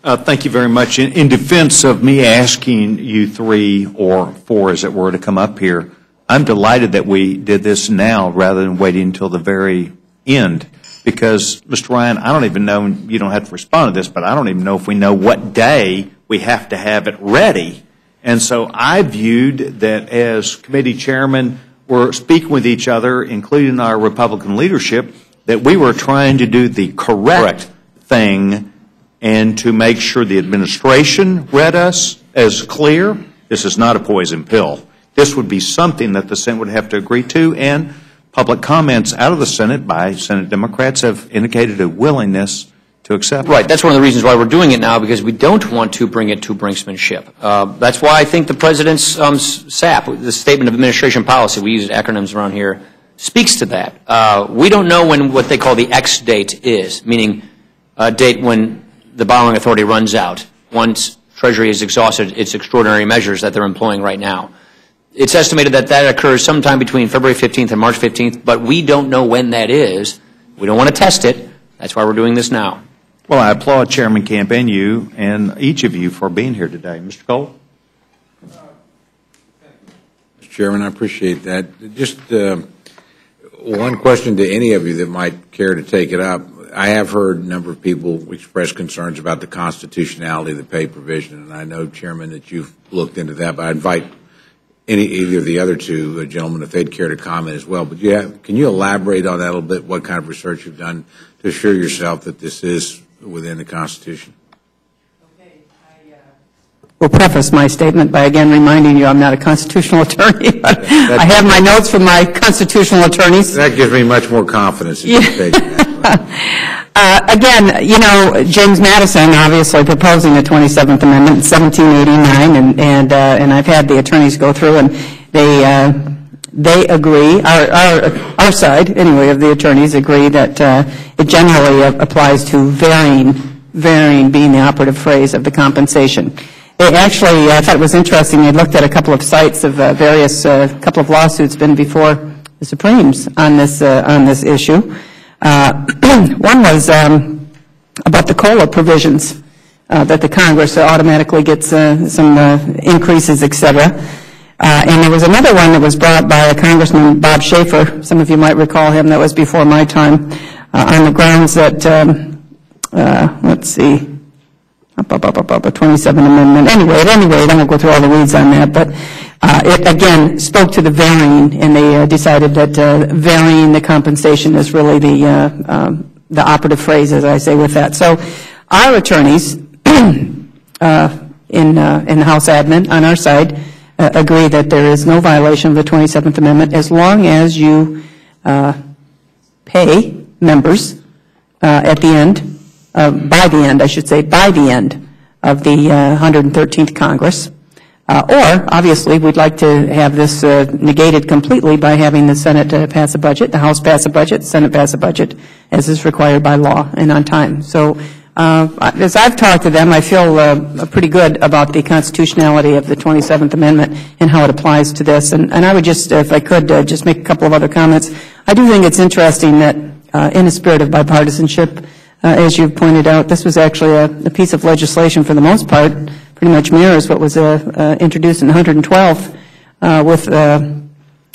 Uh, Thank you very much. In in defense of me asking you three, or four as it were, to come up here, I'm delighted that we did this now rather than waiting until the very end, because, Mr. Ryan, I don't even know, you don't have to respond to this, but I don't even know if we know what day we have to have it ready. And so I viewed that as committee chairman, we're speaking with each other, including our Republican leadership, that we were trying to do the correct thing and to make sure the administration read us as clear, this is not a poison pill. This would be something that the Senate would have to agree to, and public comments out of the Senate by Senate Democrats have indicated a willingness to accept. Right, that's one of the reasons why we're doing it now, because we don't want to bring it to brinksmanship. Uh, That's why I think the President's um, SAP, the Statement of Administration Policy, we use acronyms around here, speaks to that. Uh, We don't know when what they call the X date is, meaning a date when the borrowing authority runs out, once Treasury has exhausted its extraordinary measures that they're employing right now. It's estimated that that occurs sometime between February 15th and March 15th, but we don't know when that is. We don't want to test it. That's why we're doing this now. Well, I applaud Chairman Camp and you, and each of you for being here today. Mr. Cole? Mr. Chairman, I appreciate that. Just uh, one question to any of you that might care to take it up. I have heard a number of people express concerns about the constitutionality of the pay provision, and I know, Chairman, that you've looked into that, but I invite any, either of the other two uh, gentlemen, if they'd care to comment as well. But you have, can you elaborate on that a little bit, what kind of research you've done to assure yourself that this is within the Constitution? Okay. I will preface my statement by again reminding you I'm not a constitutional attorney, but I have my notes from my constitutional attorneys. That gives me much more confidence in you taking that. Uh, Again, you know, James Madison obviously proposing the 27th Amendment in 1789, and, and, uh, and I've had the attorneys go through, and they, uh, they agree, our, our, our side, anyway, of the attorneys agree that uh, it generally applies to varying, varying being the operative phrase of the compensation. They actually, I thought it was interesting, they looked at a couple of sites of uh, various, a couple of lawsuits been before the Supremes on this, uh, on this issue. Uh, One was um, about the COLA provisions, uh, that the Congress automatically gets uh, some uh, increases, et cetera. Uh, And there was another one that was brought by a Congressman, Bob Schaffer, some of you might recall him, that was before my time, on the grounds that, um, uh, let's see, up, up, up, up, up, a 27 Amendment. Anyway, at any rate, I won't go through all the weeds on that, but uh, it, again, spoke to the varying, and they uh, decided that uh, varying the compensation is really the, uh, um, the operative phrase, as I say with that. So our attorneys uh, in, uh, in the House admin, on our side, agree that there is no violation of the 27th Amendment as long as you pay members at the end, by the end, I should say, by the end of the uh, 113th Congress. Uh, Or, obviously, we'd like to have this uh, negated completely by having the Senate uh, pass a budget, the House pass a budget, the Senate pass a budget, as is required by law and on time. So, uh, as I've talked to them, I feel uh, pretty good about the constitutionality of the 27th Amendment and how it applies to this. And and I would just, if I could, uh, just make a couple of other comments. I do think it's interesting that, uh, in a spirit of bipartisanship, uh, as you've pointed out, this was actually a a piece of legislation, for the most part, pretty much mirrors what was uh, uh, introduced in the 112th uh, with, uh,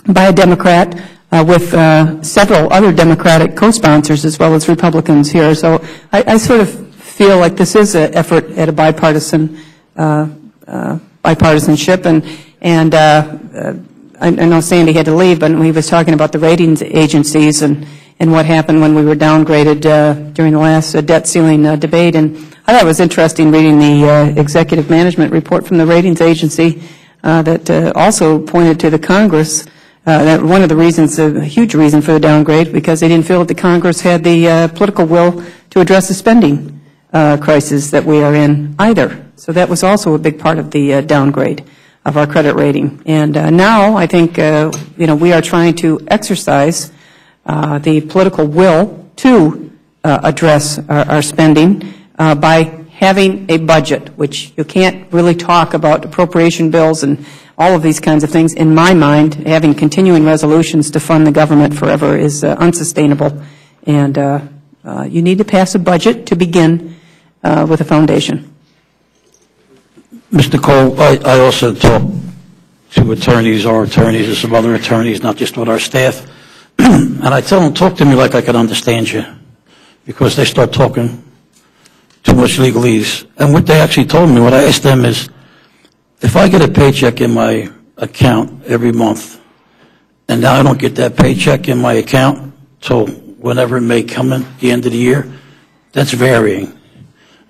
by a Democrat, uh, with uh, several other Democratic co-sponsors as well as Republicans here. So I I sort of feel like this is an effort at a bipartisan, uh, uh, bipartisanship. And and uh, uh, I I know Sandy had to leave, but he was talking about the ratings agencies and and what happened when we were downgraded uh, during the last uh, debt ceiling uh, debate. And I thought it was interesting reading the uh, executive management report from the ratings agency uh, that uh, also pointed to the Congress, that one of the reasons, a huge reason for the downgrade, because they didn't feel that the Congress had the political will to address the spending crisis that we are in either. So that was also a big part of the downgrade of our credit rating. And now, I think, you know, we are trying to exercise the political will to uh, address our spending uh, by having a budget, which you can't really talk about appropriation bills and all of these kinds of things. In my mind, having continuing resolutions to fund the government forever is uh, unsustainable, and uh, uh, you need to pass a budget to begin uh, with a foundation. Mr. Cole, I, I also talk to attorneys, our attorneys, and some other attorneys, not just with our staff, and I tell them, talk to me like I can understand you, because they start talking too much legalese. And what they actually told me, what I asked them is, if I get a paycheck in my account every month, and now I don't get that paycheck in my account till whenever it may come in, the end of the year, that's varying.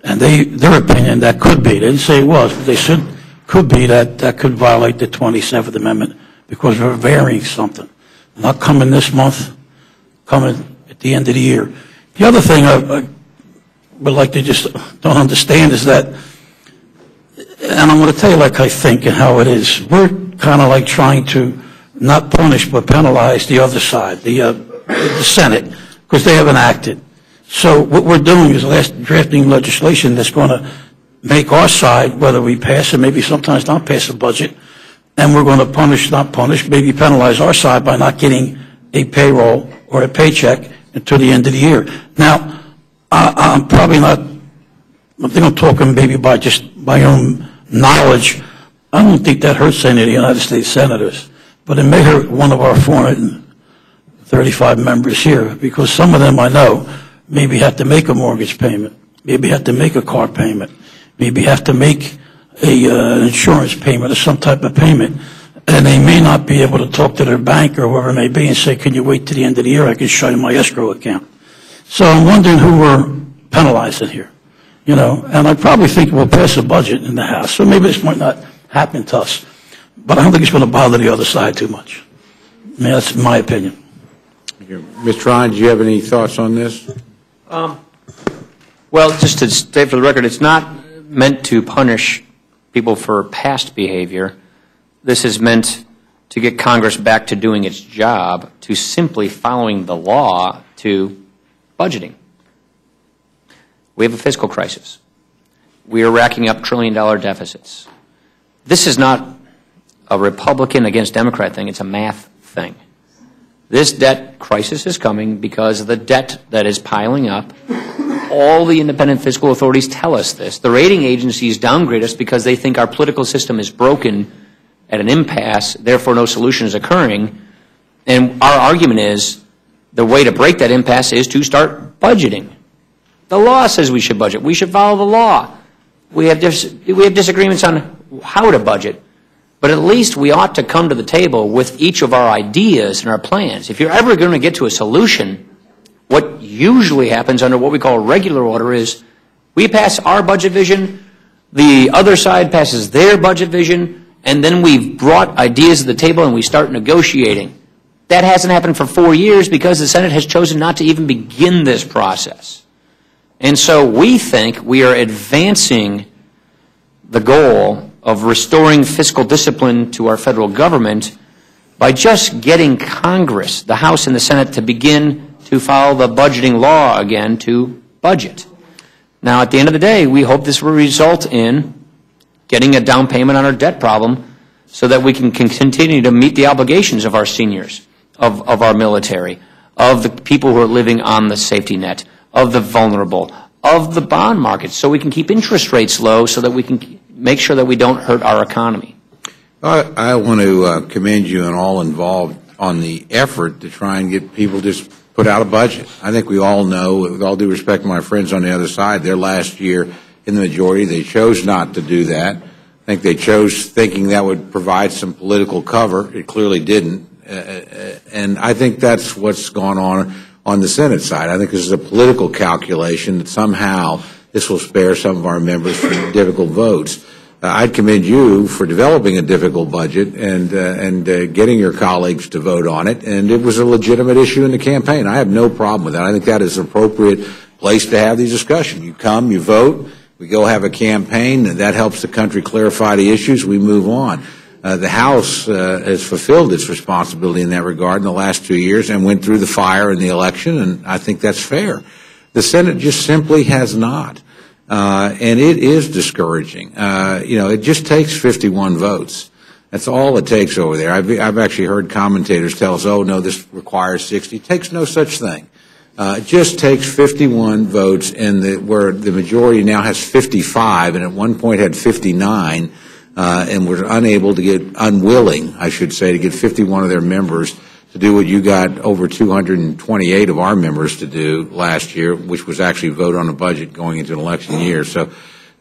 And they, their opinion, that could be, they didn't say it was, but they said, could be that that could violate the 27th Amendment because we're varying something. Not coming this month, coming at the end of the year. The other thing I, I would like to just don't understand is that, and I'm going to tell you like I think and how it is, we're kind of like trying to not punish but penalize the other side, the, uh, the Senate, because they haven't acted. So what we're doing is last drafting legislation that's going to make our side, whether we pass it, maybe sometimes not pass a budget, and we're going to punish, not punish, maybe penalize our side by not getting a payroll or a paycheck until the end of the year. Now, I, I'm probably not, I think I'm talking maybe by just my own knowledge. I don't think that hurts any of the United States senators, but it may hurt one of our 435 members here, because some of them I know maybe have to make a mortgage payment, maybe have to make a car payment, maybe have to make a uh, insurance payment or some type of payment, and they may not be able to talk to their bank or whoever it may be and say, can you wait to the end of the year, I can show you my escrow account. So I'm wondering who we're penalizing here, you know, and I probably think we'll pass a budget in the House, so maybe this might not happen to us, but I don't think it's going to bother the other side too much. I mean, that's my opinion. Mr. Ryan, do you have any thoughts on this? Well, just to state for the record, it's not meant to punish people for past behavior. This is meant to get Congress back to doing its job, to simply following the law, to budgeting. We have a fiscal crisis. We are racking up trillion-dollar deficits. This is not a Republican against Democrat thing, it's a math thing. This debt crisis is coming because of the debt that is piling up. All the independent fiscal authorities tell us this. The rating agencies downgrade us because they think our political system is broken at an impasse, therefore no solution is occurring. And our argument is the way to break that impasse is to start budgeting. The law says we should budget. We should follow the law. We have, dis- we have disagreements on how to budget. But at least we ought to come to the table with each of our ideas and our plans. If you're ever going to get to a solution, what usually happens under what we call regular order is we pass our budget vision, the other side passes their budget vision, and then we've brought ideas to the table and we start negotiating. That hasn't happened for four years because the Senate has chosen not to even begin this process. And so we think we are advancing the goal of restoring fiscal discipline to our federal government by just getting Congress, the House and the Senate, to begin to follow the budgeting law again to budget. Now, at the end of the day, we hope this will result in getting a down payment on our debt problem so that we can can continue to meet the obligations of our seniors, of, of our military, of the people who are living on the safety net, of the vulnerable, of the bond market, so we can keep interest rates low so that we can make sure that we don't hurt our economy. I, I want to uh, commend you and all involved on the effort to try and get people just put out a budget. I think we all know, with all due respect to my friends on the other side, their last year in the majority, they chose not to do that. I think they chose thinking that would provide some political cover. It clearly didn't. Uh, uh, and I think that's what's gone on on the Senate side. I think this is a political calculation that somehow this will spare some of our members from difficult votes. I'd commend you for developing a difficult budget and uh, and uh, getting your colleagues to vote on it. And it was a legitimate issue in the campaign. I have no problem with that. I think that is an appropriate place to have these discussions. You come, you vote, we go have a campaign, and that helps the country clarify the issues. We move on. Uh, The House uh, has fulfilled its responsibility in that regard in the last two years and went through the fire in the election, and I think that's fair. The Senate just simply has not. Uh, And it is discouraging. Uh, You know, it just takes 51 votes. That's all it takes over there. I've, I've actually heard commentators tell us, oh, no, this requires 60. It takes no such thing. Uh, It just takes 51 votes, and the, where the majority now has 55, and at one point had 59, uh, and was unable to get, unwilling, I should say, to get 51 of their members to do what you got over 228 of our members to do last year, which was actually vote on a budget going into an election year. So,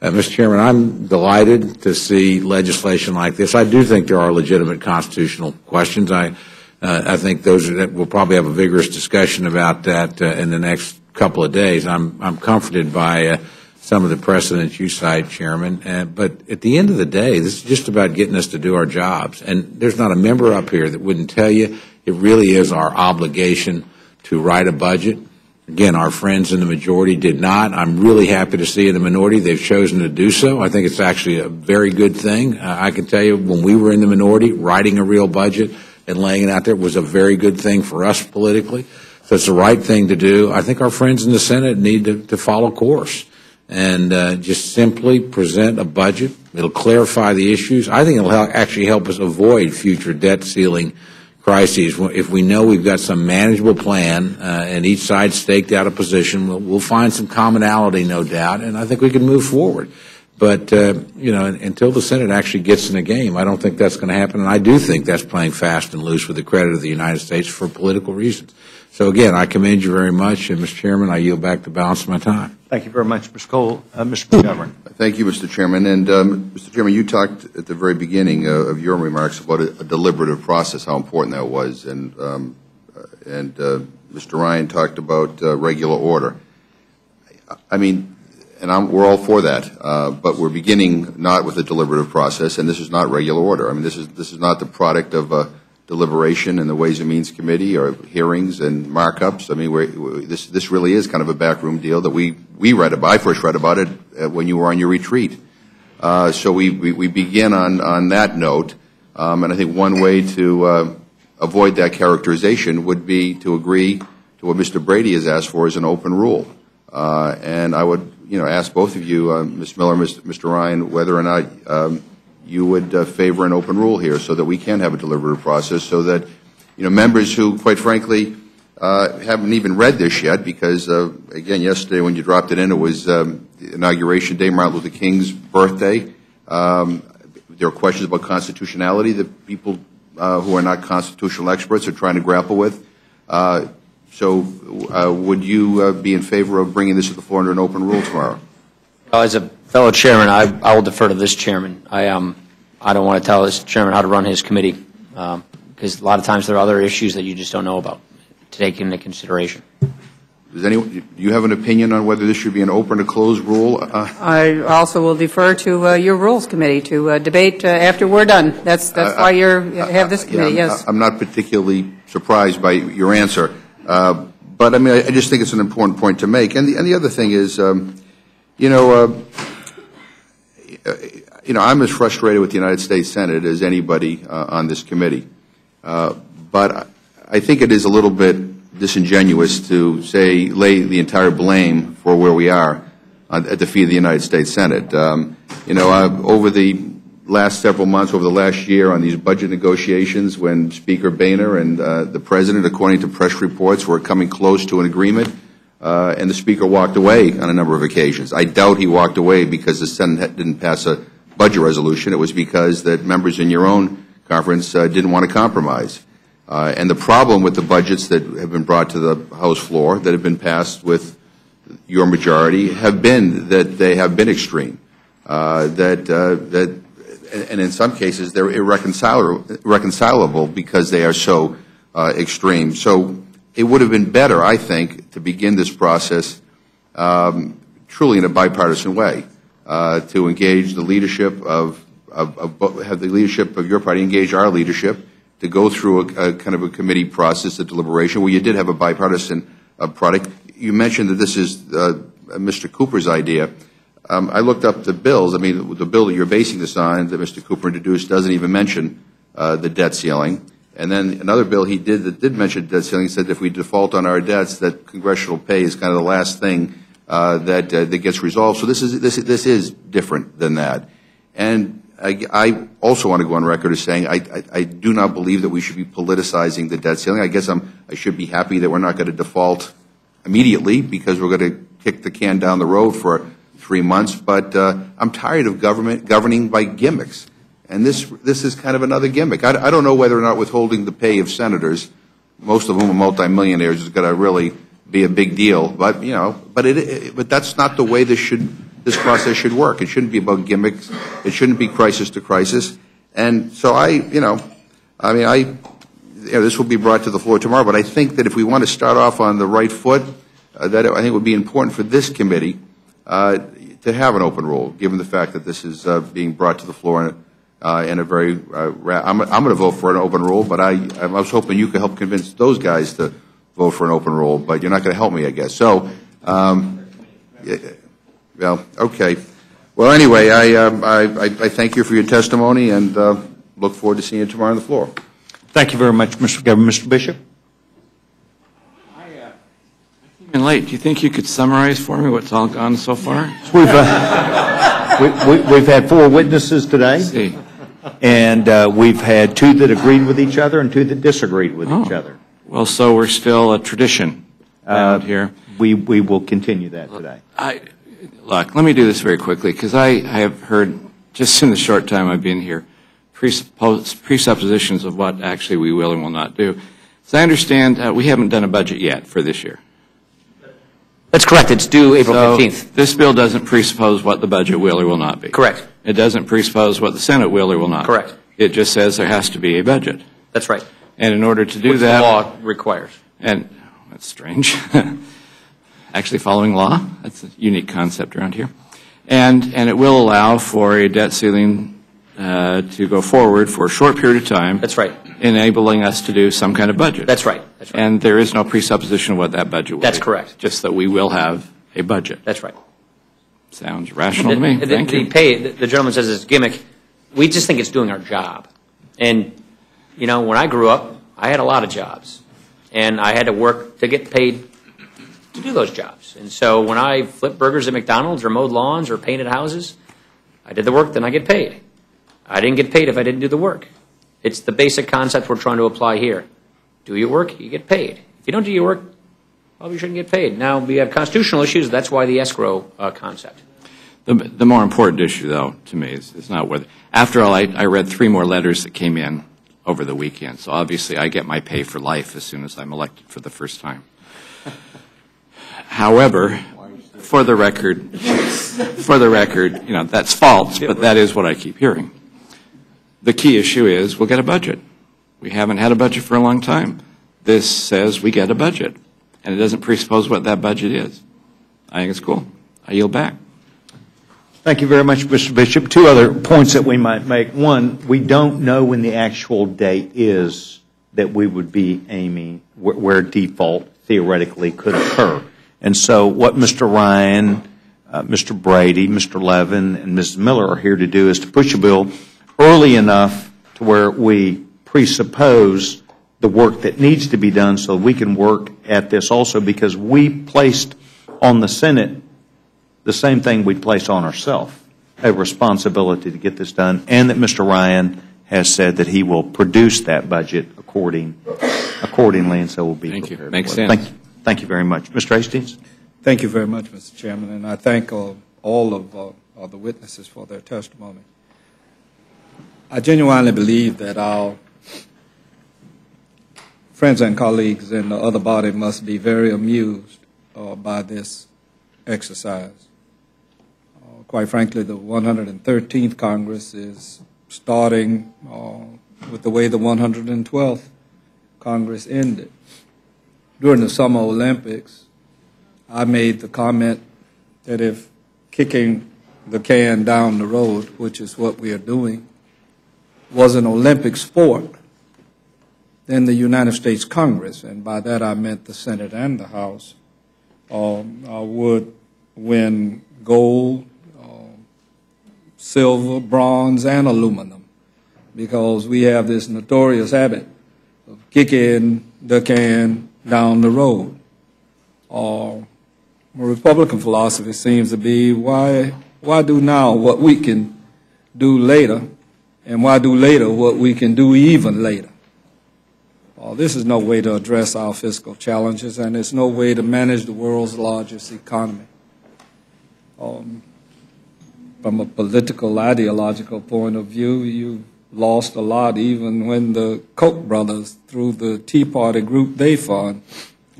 uh, Mr. Chairman, I'm delighted to see legislation like this. I do think there are legitimate constitutional questions. I, uh, I think those are, we'll probably have a vigorous discussion about that uh, in the next couple of days. I'm, I'm comforted by uh, some of the precedents you cite, Chairman. Uh, but at the end of the day, this is just about getting us to do our jobs. And there's not a member up here that wouldn't tell you it really is our obligation to write a budget. Again, our friends in the majority did not. I'm really happy to see in the minority they've chosen to do so. I think it's actually a very good thing. Uh, I can tell you when we were in the minority, writing a real budget and laying it out there was a very good thing for us politically. So it's the right thing to do. I think our friends in the Senate need to, to follow course and uh, just simply present a budget. It'll clarify the issues. I think it'll help, actually help us avoid future debt ceiling crises. If we know we've got some manageable plan uh, and each side staked out a position, we'll, we'll find some commonality, no doubt, and I think we can move forward. But, uh, you know, until the Senate actually gets in the game, I don't think that's going to happen. And I do think that's playing fast and loose with the credit of the United States for political reasons. So again, I commend you very much, and Mr. Chairman, I yield back the balance of my time. Thank you very much, Mr. Cole. Uh, Mr. McGovern. Thank you, Mr. Chairman. And, um, Mr. Chairman, you talked at the very beginning uh, of your remarks about a, a deliberative process, how important that was. And, um, uh, and uh, Mr. Ryan talked about uh, regular order. I mean, and I'm, we're all for that, uh, but we're beginning not with a deliberative process, and this is not regular order. I mean, this is, this is not the product of a deliberation in the Ways and Means Committee or hearings and markups. I mean, we're, we this, this really is kind of a backroom deal that we, we read about. I first read about it uh, when you were on your retreat. Uh, so we, we, we begin on, on that note, um, and I think one way to uh, avoid that characterization would be to agree to what Mr. Brady has asked for as an open rule. Uh, and I would, you know, ask both of you, uh, Ms. Miller, Mr. Ryan, whether or not um, you would uh, favor an open rule here so that we can have a deliberative process so that, you know, members who, quite frankly, uh, haven't even read this yet because, uh, again, yesterday when you dropped it in, it was um, inauguration day, Martin Luther King's birthday. Um, there are questions about constitutionality that people uh, who are not constitutional experts are trying to grapple with. Uh, so uh, would you be in favor of bringing this to the floor under an open rule tomorrow? As a fellow chairman, I, I will defer to this chairman. I, um, I don't want to tell this chairman how to run his committee, um, because a lot of times there are other issues that you just don't know about to take into consideration. Does anyone, do you have an opinion on whether this should be an open or closed rule? Uh, I also will defer to uh, your Rules Committee to uh, debate uh, after we're done. That's, that's I- why you're, you have this yeah, committee, I'm- yes. I'm not particularly surprised by your answer, Uh, but I mean, I I just think it's an important point to make. And the, and the other thing is, um, you know, uh, you know, I'm as frustrated with the United States Senate as anybody uh, on this committee. Uh, But I think it is a little bit disingenuous to say, lay the entire blame for where we are at the feet of the United States Senate. Um, You know, uh, over the last several months, over the last year, on these budget negotiations, when Speaker Boehner and uh, the President, according to press reports, were coming close to an agreement, and the Speaker walked away on a number of occasions. I doubt he walked away because the Senate didn't pass a budget resolution. It was because that members in your own conference uh, didn't want to compromise. Uh, And the problem with the budgets that have been brought to the House floor, that have been passed with your majority, have been that they have been extreme. Uh, That, uh, that, and in some cases, they're irreconcilable because they are so uh, extreme. So it would have been better, I think, to begin this process um, truly in a bipartisan way, uh, to engage the leadership of, of, of, have the leadership of your party engage our leadership, to go through a, a kind of a committee process of deliberation where you did have a bipartisan uh, product. You mentioned that this is uh, Mr. Cooper's idea. um, I looked up the bills. I mean, the bill that you're basing this on, that Mr. Cooper introduced, doesn't even mention uh, the debt ceiling. And then another bill he did that did mention debt ceiling said if we default on our debts, that congressional pay is kind of the last thing uh, that uh, that gets resolved. So this is this this is different than that. And I, I also want to go on record as saying I, I, I do not believe that we should be politicizing the debt ceiling. I guess I'm I should be happy that we're not going to default immediately because we're going to kick the can down the road for three months. But uh, I'm tired of government governing by gimmicks. And this, this is kind of another gimmick. I, I don't know whether or not withholding the pay of senators, most of whom are multimillionaires, is going to really be a big deal. But, you know, but it, it, but that's not the way this should, this process should work. It shouldn't be about gimmicks. It shouldn't be crisis to crisis. And so I, you know, I mean, I, you know, this will be brought to the floor tomorrow, but I think that if we want to start off on the right foot, uh, that I think would be important for this committee uh, to have an open rule, given the fact that this is uh, being brought to the floor uh, in a very, uh, ra- I'm, I'm going to vote for an open rule, but I, I was hoping you could help convince those guys to vote for an open rule, but you're not going to help me, I guess. So, um, yeah, well, okay. Well, anyway, I, um, I, I I thank you for your testimony and uh, look forward to seeing you tomorrow on the floor. Thank you very much, Mr. McGovern. Mr. Bishop? I came in late. Do you think you could summarize for me what's all gone so far? We've, uh, we- we- we've had four witnesses today, See. And uh, we've had two that agreed with each other and two that disagreed with each Oh. other. Well, so we're still a tradition around here. We, we will continue that today. I, look, let me do this very quickly, because I, I have heard, just in the short time I've been here, presuppos- presuppositions of what actually we will and will not do. As I understand, uh, we haven't done a budget yet for this year. That's correct. It's due April So 15th. This bill doesn't presuppose what the budget will or will not be. Correct. It doesn't presuppose what the Senate will or will not. Correct. It just says there has to be a budget. That's right. And in order to do Which the that. law requires. And that's strange. Actually following law, that's a unique concept around here. And, and it will allow for a debt ceiling uh, to go forward for a short period of time. That's right. Enabling us to do some kind of budget. That's right. That's right. And there is no presupposition of what that budget will be. That's correct. Just that we will have a budget. That's right. Sounds rational to me. The- Thank the, you. The pay, the gentleman says it's gimmick. We just think it's doing our job. And, you know, when I grew up, I had a lot of jobs. And I had to work to get paid to do those jobs. And so when I flipped burgers at McDonald's or mowed lawns or painted houses, I did the work, then I get paid. I didn't get paid if I didn't do the work. It's the basic concept we're trying to apply here. Do your work, you get paid. If you don't do your work, well, you shouldn't get paid. Now, we have constitutional issues, that's why the escrow uh, concept. The, the more important issue, though, to me, is, is not whether, after all, I, I read three more letters that came in over the weekend, so obviously I get my pay for life as soon as I'm elected for the first time. However, for the record, for the record, you know, that's false, but that is what I keep hearing. The key issue is we'll get a budget. We haven't had a budget for a long time. This says we get a budget, and it doesn't presuppose what that budget is. I think it's cool. I yield back. Thank you very much, Mr. Bishop. Two other points that we might make. One, we don't know when the actual date is that we would be aiming, where- where default theoretically could occur. And so what Mr. Ryan, uh, Mr. Brady, Mr. Levin, and Mrs. Miller are here to do is to push a bill early enough to where we presuppose the work that needs to be done so we can work at this also because we placed on the Senate the same thing we'd place on ourselves, a responsibility to get this done, and that Mr. Ryan has said that he will produce that budget according, accordingly, and so we'll be Thank you. prepared. Makes sense. Thank you. Thank you very much. Mr. Hastings? Thank you very much, Mr. Chairman, and I thank uh, all of, uh, of the witnesses for their testimony. I genuinely believe that our friends and colleagues in the other body must be very amused uh, by this exercise. Uh, quite frankly, the 113th Congress is starting uh, with the way the 112th Congress ended. During the Summer Olympics, I made the comment that if kicking the can down the road, which is what we are doing, was an Olympic sport, then the United States Congress, and by that I meant the Senate and the House, um, uh, would win gold, uh, silver, bronze, and aluminum, because we have this notorious habit of kicking the can down the road. Uh, Republican philosophy seems to be why, why do now what we can do later, and why do later what we can do even later? Uh, this is no way to address our fiscal challenges, and it's no way to manage the world's largest economy. Um, from a political, ideological point of view, you lost a lot even when the Koch brothers, through the Tea Party group they fund,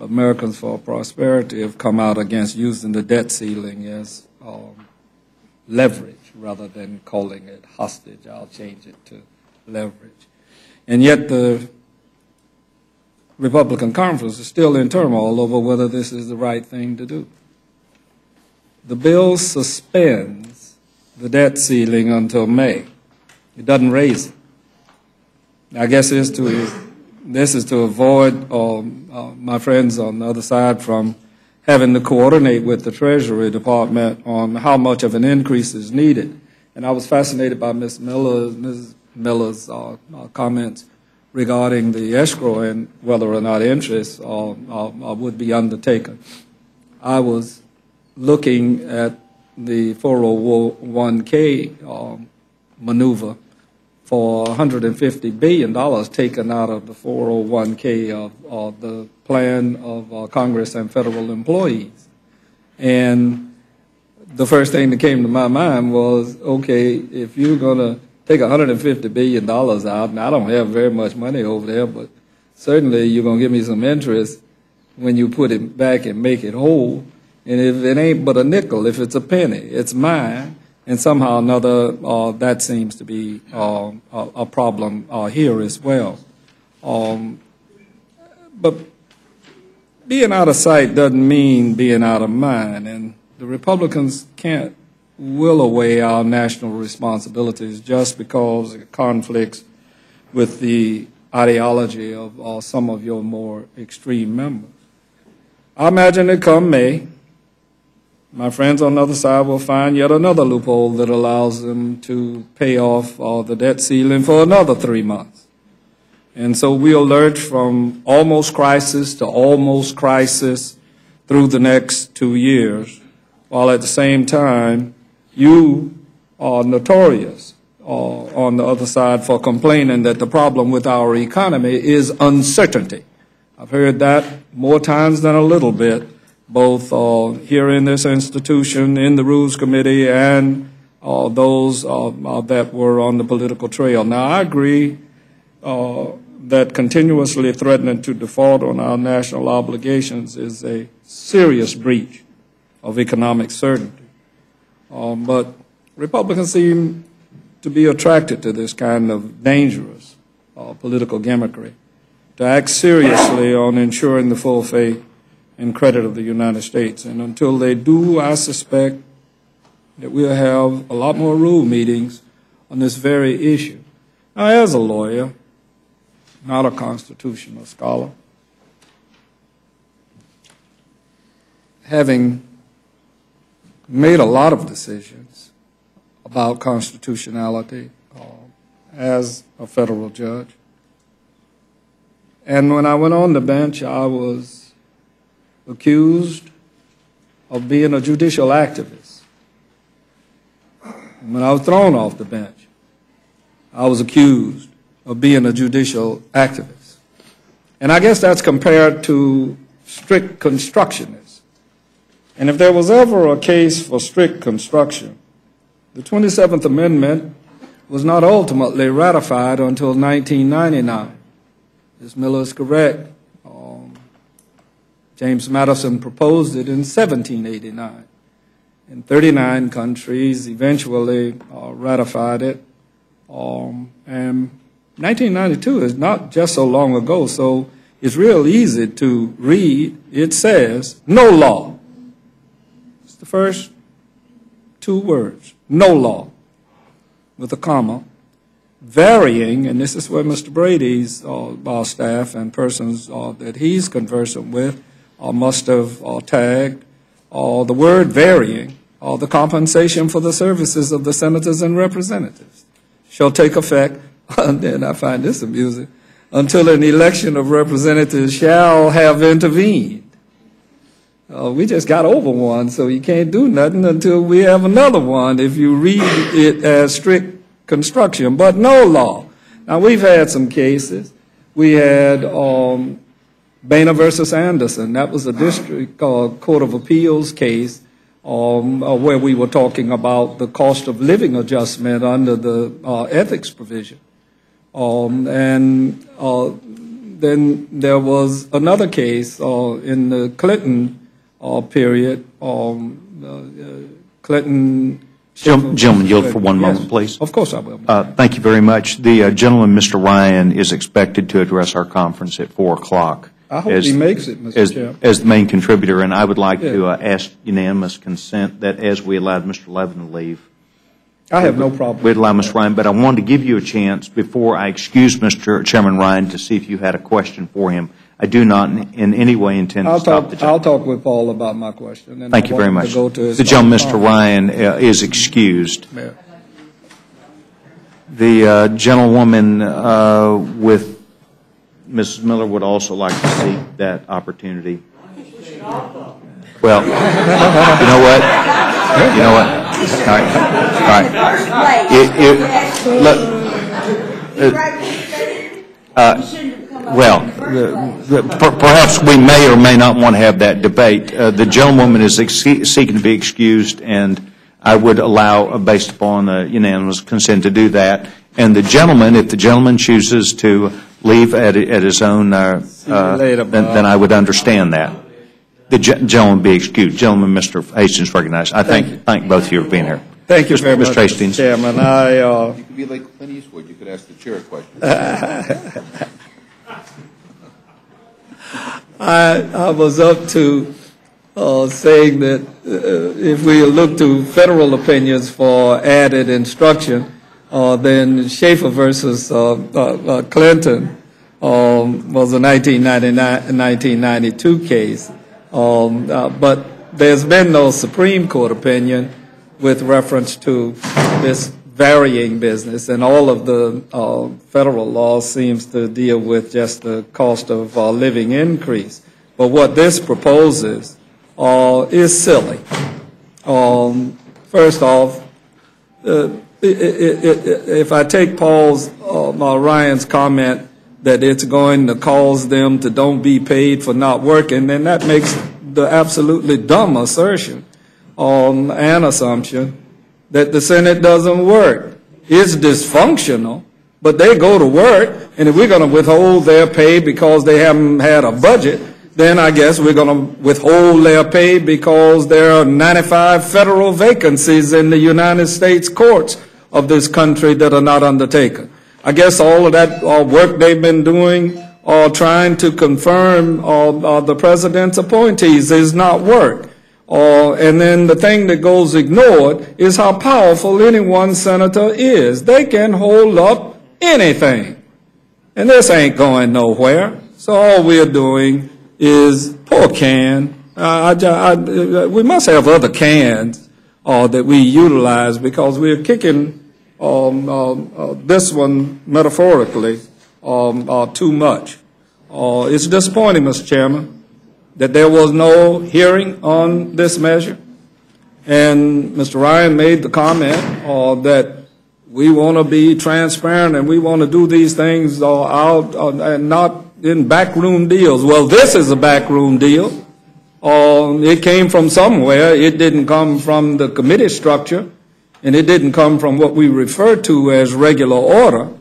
Americans for Prosperity, have come out against using the debt ceiling as um, leverage rather than calling it hostage. I'll change it to leverage. And yet the Republican conference is still in turmoil over whether this is the right thing to do. The bill suspends the debt ceiling until May. It doesn't raise it. I guess to, this is to avoid um, uh, my friends on the other side from having to coordinate with the Treasury Department on how much of an increase is needed. And I was fascinated by Ms. Miller, Ms. Miller's uh, uh, comments regarding the escrow and whether or not interest uh, uh, uh, would be undertaken. I was looking at the 401k um, maneuver for $150 billion taken out of the 401k of, of the plan of uh, Congress and federal employees. And the first thing that came to my mind was, okay, if you're going to take $150 billion out, and I don't have very much money over there, but certainly you're going to give me some interest when you put it back and make it whole. And if it ain't but a nickel, if it's a penny, it's mine and somehow or another, uh, that seems to be uh, a, a, problem uh, here as well. Um, but being out of sight doesn't mean being out of mind, and the Republicans can't will away our national responsibilities just because it conflicts with the ideology of uh, some of your more extreme members. I imagine it come May, my friends on the other side will find yet another loophole that allows them to pay off uh, the debt ceiling for another three months. And so we'll lurch from almost crisis to almost crisis through the next two years, while at the same time, you are notorious uh, on the other side for complaining that the problem with our economy is uncertainty. I've heard that more times than a little bit both uh, here in this institution, in the Rules Committee, and uh, those uh, uh that were on the political trail. Now, I agree uh, that continuously threatening to default on our national obligations is a serious breach of economic certainty. Um, but Republicans seem to be attracted to this kind of dangerous uh, political gimmickry, to act seriously on ensuring the full faith and credit of the United States. And until they do, I suspect that we'll have a lot more rule meetings on this very issue. Now, as a lawyer, not a constitutional scholar, having made a lot of decisions about constitutionality uh, as a federal judge. And when I went on the bench, I was accused of being a judicial activist. When I was thrown off the bench, I was accused of being a judicial activist. And I guess that's compared to strict constructionists. And if there was ever a case for strict construction, the 27th Amendment was not ultimately ratified until 1999. Ms. Miller is correct. James Madison proposed it in 1789. And 39 countries eventually uh, ratified it. Um, and 1992 is not just so long ago, so it's real easy to read. It says, no law. The first two words, no law, with a comma, varying, and this is where Mr. Brady's uh, staff and persons uh, that he's conversant with uh, must have uh, tagged uh, the word varying or the compensation for the services of the senators and representatives shall take effect, and then I find this amusing, until an election of representatives shall have intervened. Uh, we just got over one, so you can't do nothing until we have another one if you read it as strict construction, but no law. Now, we've had some cases. We had um, Boehner versus Anderson. That was a district uh, court of appeals case um, uh, where we were talking about the cost of living adjustment under the uh, ethics provision. Um, and uh, then there was another case uh, in the Clinton uh, period. Um, uh, Clinton. Gentlemen, Gentlemen, yield for one Yes, moment, please. Of course I will. Uh, Thank you very much. The uh, gentleman, Mr. Ryan, is expected to address our conference at 4 o'clock. I hope as- he makes it, Mr. as- Chair. As the main contributor, and I would like to Yeah. uh, ask unanimous consent that as we allowed Mr. Levin to leave, I have no problem. we'd allow Mr. Ryan, but I wanted to give you a chance before I excuse Mr. Chairman Ryan to see if you had a question for him. I do not in- in any way intend to I'll stop talk, the I'll talk with Paul about my question. and Thank I you very him to much. go to his The gentleman, Mr. Ryan, uh, is excused. Mayor. The uh, gentlewoman uh, with Mrs. Miller would also like to see that opportunity. Well, you know what? You know what? All right, all right. It- it- look, uh, uh, Well, the- the- per- perhaps we may or may not want to have that debate. Uh, The gentlewoman is ex- seeking to be excused, and I would allow, uh, based upon uh, unanimous consent, to do that. And the gentleman, if the gentleman chooses to leave at at his own, uh, uh, later, then then I would understand that. The gen- gentleman be excused. Gentleman, Mr. Hastings recognized. I Thank you. thank, thank both of you for being here. Thank you Mr. very much, Mr. Hastings. Mr. Chairman. I, uh, You could be like Clint Eastwood, you could ask the chair a question. I, I was up to uh, saying that uh, if we look to federal opinions for added instruction, uh, then Schaffer versus uh, uh, uh, Clinton um, was a 1992 case. Um, but there's been no Supreme Court opinion with reference to this varying business, and all of the uh, federal law seems to deal with just the cost of uh, living increase. But what this proposes uh, is silly. Um, first off, uh, i- i- i- if I take Paul's, uh, Ryan's comment that it's going to cause them to don't be paid for not working, then that makes the absolutely dumb assertion um, and assumption that the Senate doesn't work. It's dysfunctional, but they go to work, and if we're going to withhold their pay because they haven't had a budget, then I guess we're going to withhold their pay because there are 95 federal vacancies in the United States courts of this country that are not undertaken. I guess all of that uh, work they've been doing, uh, trying to confirm uh, uh, the president's appointees is not work. Uh, and then the thing that goes ignored is how powerful any one senator is. They can hold up anything. And this ain't going nowhere. So all we're doing is poor can. Uh, I, I, uh, we must have other cans uh, that we utilize because we're kicking um, um, uh, this one metaphorically um, uh, too much. Uh, it's disappointing, Mr. Chairman, that there was no hearing on this measure. And Mr. Ryan made the comment uh, that we want to be transparent and we want to do these things uh, out uh, and not in backroom deals. Well, this is a backroom deal. Uh, it came from somewhere. It didn't come from the committee structure, and it didn't come from what we refer to as regular order.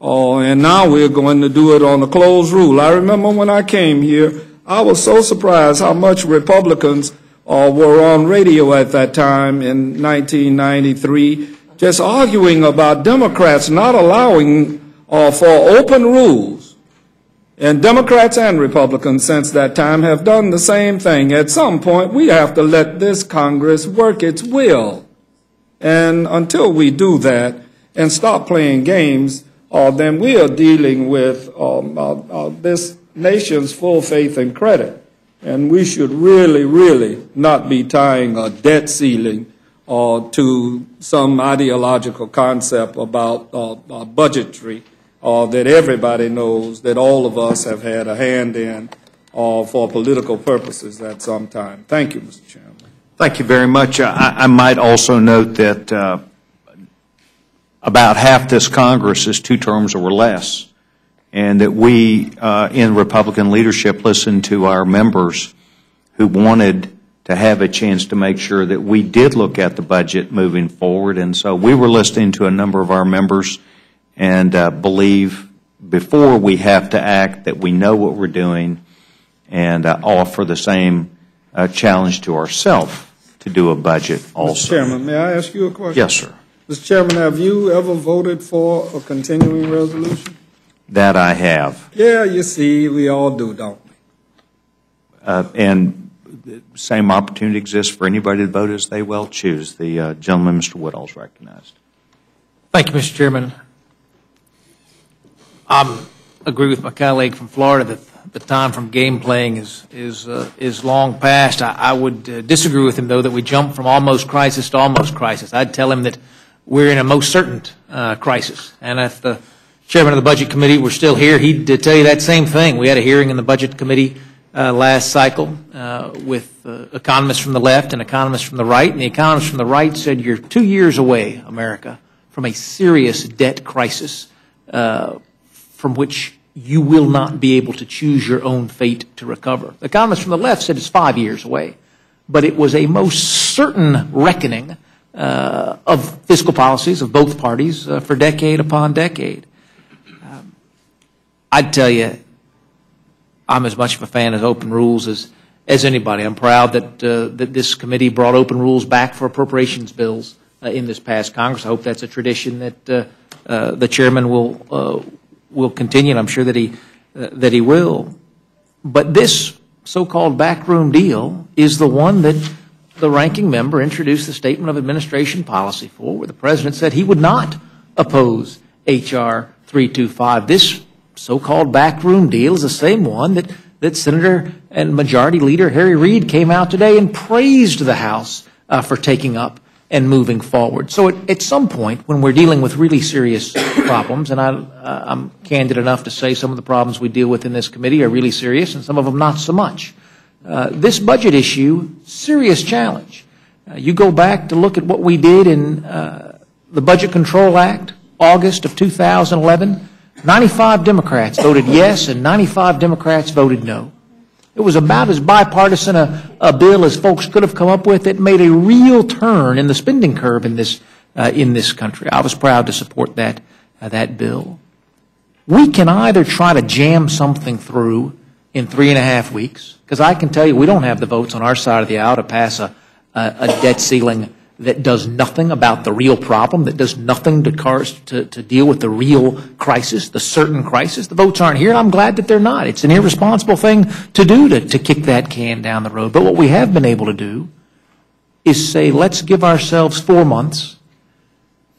Uh, and now we're going to do it on a closed rule. I remember when I came here, I was so surprised how much Republicans uh, were on radio at that time in 1993, just arguing about Democrats not allowing uh, for open rules. And Democrats and Republicans since that time have done the same thing. At some point, we have to let this Congress work its will. And until we do that and stop playing games, uh, then we are dealing with um, uh, uh, this nation's full faith and credit. And we should really, really not be tying a debt ceiling uh, to some ideological concept about uh, uh, budgetary uh, that everybody knows that all of us have had a hand in uh, for political purposes at some time. Thank you, Mr. Chairman. Thank you very much. I, I might also note that uh, about half this Congress is two terms or less, and that we uh, in Republican leadership listened to our members who wanted to have a chance to make sure that we did look at the budget moving forward. And so we were listening to a number of our members and uh, believe before we have to act that we know what we're doing and uh, offer the same uh, challenge to ourselves to do a budget also. Mr. Chairman, may I ask you a question? Yes, sir. Mr. Chairman, have you ever voted for a continuing resolution? That I have. Yeah, you see, we all do, don't we? Uh, And the same opportunity exists for anybody to vote as they well choose. The uh, gentleman, Mr. Woodall, is recognized. Thank you, Mr. Chairman. I agree with my colleague from Florida that the time from game playing is, is, uh, is long past. I, I would uh, disagree with him, though, that we jump from almost crisis to almost crisis. I'd tell him that we're in a most certain uh, crisis. And if the chairman of the Budget Committee we're still here, he'd uh, tell you that same thing. We had a hearing in the Budget Committee uh, last cycle uh, with uh, economists from the left and economists from the right, and the economists from the right said, you're two years away, America, from a serious debt crisis uh, from which you will not be able to choose your own fate to recover. The economists from the left said it's five years away, but it was a most certain reckoning uh, of fiscal policies of both parties uh, for decade upon decade. I'd tell you, I'm as much of a fan of open rules as, as anybody. I'm proud that, uh, that this committee brought open rules back for appropriations bills uh, in this past Congress. I hope that's a tradition that uh, uh, the chairman will, uh, will continue, and I'm sure that he, uh, that he will. But this so-called backroom deal is the one that the ranking member introduced the statement of administration policy for, where the president said he would not oppose H.R. 325. This so-called backroom deal is the same one that, that Senator and Majority Leader Harry Reid came out today and praised the House uh, for taking up and moving forward. So at, at some point, when we're dealing with really serious problems, and I, uh, I'm candid enough to say some of the problems we deal with in this committee are really serious, and some of them not so much. Uh, this budget issue, serious challenge. Uh, you go back to look at what we did in uh, the Budget Control Act, August of 2011. 95 Democrats voted yes, and 95 Democrats voted no. It was about as bipartisan a, a bill as folks could have come up with. It made a real turn in the spending curve in this, uh, in this country. I was proud to support that, uh, that bill. We can either try to jam something through in three and a half weeks, because I can tell you we don't have the votes on our side of the aisle to pass a, a, a debt ceiling that does nothing about the real problem, that does nothing to, cars, to, to deal with the real crisis, the certain crisis. The votes aren't here, and I'm glad that they're not. It's an irresponsible thing to do to, to kick that can down the road. But what we have been able to do is say, let's give ourselves four months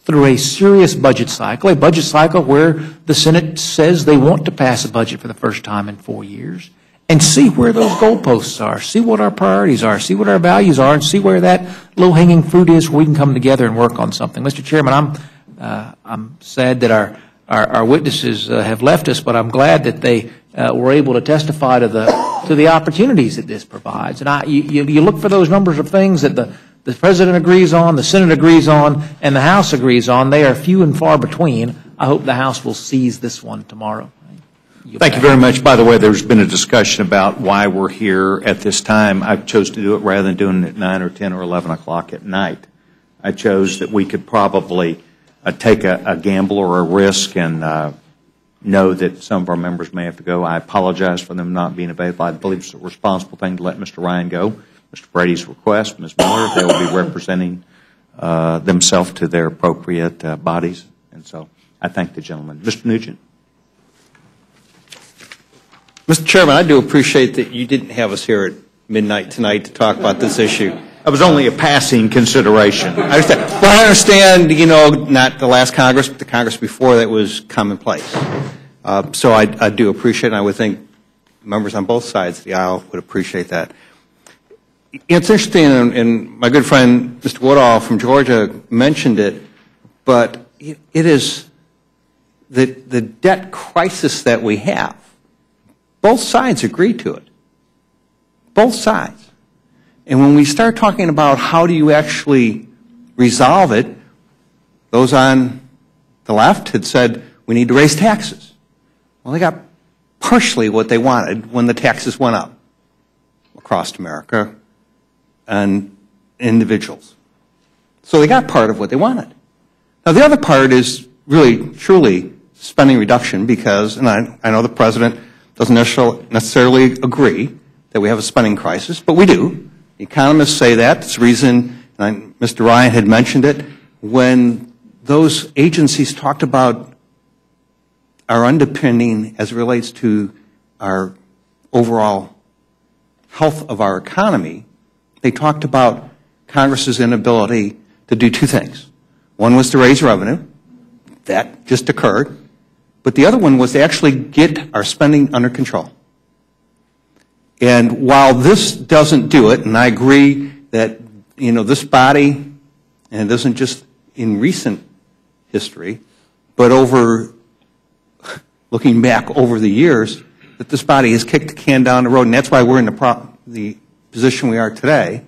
through a serious budget cycle, a budget cycle where the Senate says they want to pass a budget for the first time in four years, and see where those goalposts are, see what our priorities are, see what our values are, and see where that low-hanging fruit is where we can come together and work on something. Mr. Chairman, I'm, uh, I'm sad that our, our, our witnesses uh, have left us, but I'm glad that they uh, were able to testify to the, to the opportunities that this provides. And I, you, you you look for those numbers of things that the, the President agrees on, the Senate agrees on, and the House agrees on. They are few and far between. I hope the House will seize this one tomorrow. Thank you very much. By the way, there's been a discussion about why we're here at this time. I chose to do it rather than doing it at 9 or 10 or 11 o'clock at night. I chose that we could probably uh, take a a gamble or a risk and uh, know that some of our members may have to go. I apologize for them not being available. I believe it's a responsible thing to let Mr. Ryan go. Mr. Brady's request, Ms. Miller, they will be representing uh, themselves to their appropriate uh, bodies. And so I thank the gentleman. Mr. Nugent. Mr. Chairman, I do appreciate that you didn't have us here at midnight tonight to talk about this issue. That was only a passing consideration. I understand. Well, I understand, you know, not the last Congress, but the Congress before that was commonplace. Uh, so I, I do appreciate and I would think members on both sides of the aisle would appreciate that. It's interesting, and- and my good friend, Mr. Woodall from Georgia, mentioned it, but it it is the the debt crisis that we have. Both sides agree to it. Both sides. And when we start talking about how do you actually resolve it, those on the left had said, we need to raise taxes. Well, they got partially what they wanted when the taxes went up across America and individuals. So they got part of what they wanted. Now, the other part is really, truly spending reduction because, and I, I know the President doesn't necessarily, agree that we have a spending crisis, but we do. Economists say that. It's the reason, and Mr. Ryan had mentioned it, when those agencies talked about our underpinning as it relates to our overall health of our economy, they talked about Congress's inability to do two things. One was to raise revenue. That just occurred. But the other one was to actually get our spending under control. And while this doesn't do it, and I agree that, you know, this body, and it isn't just in recent history, but over, looking back over the years, that this body has kicked the can down the road, and that's why we're in the, the position we are today,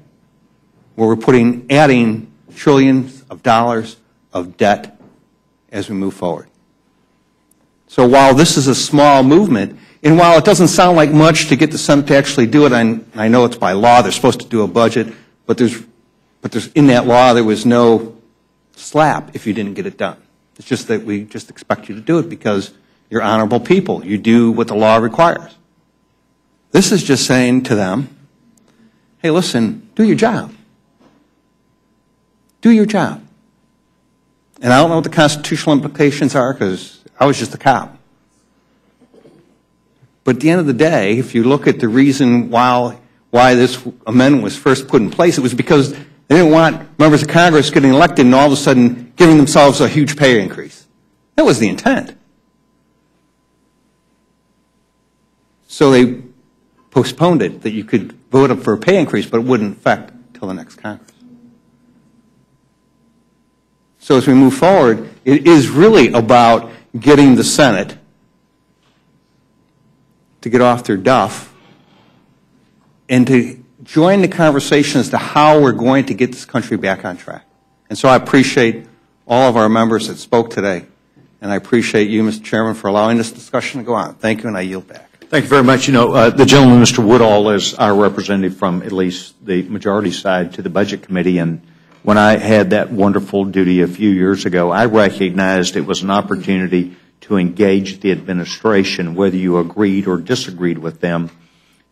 where we're putting, adding trillions of dollars of debt as we move forward. So while this is a small movement, and while it doesn't sound like much to get the Senate to actually do it, I, I know it's by law, they're supposed to do a budget, but there's, but there's, in that law, there was no slap if you didn't get it done. It's just that we just expect you to do it because you're honorable people. You do what the law requires. This is just saying to them, hey, listen, do your job. Do your job. And I don't know what the constitutional implications are because I was just a cop. But at the end of the day, if you look at the reason why, why this amendment was first put in place, it was because they didn't want members of Congress getting elected and all of a sudden giving themselves a huge pay increase. That was the intent. So they postponed it, that you could vote up for a pay increase, but it wouldn't affect until the next Congress. So as we move forward, it is really about getting the Senate to get off their duff and to join the conversation as to how we're going to get this country back on track. And so I appreciate all of our members that spoke today, and I appreciate you, Mr. Chairman, for allowing this discussion to go on. Thank you, and I yield back. Thank you very much. You know, uh, the gentleman, Mr. Woodall, is our representative from at least the majority side to the Budget Committee, and when I had that wonderful duty a few years ago, I recognized it was an opportunity to engage the administration, whether you agreed or disagreed with them,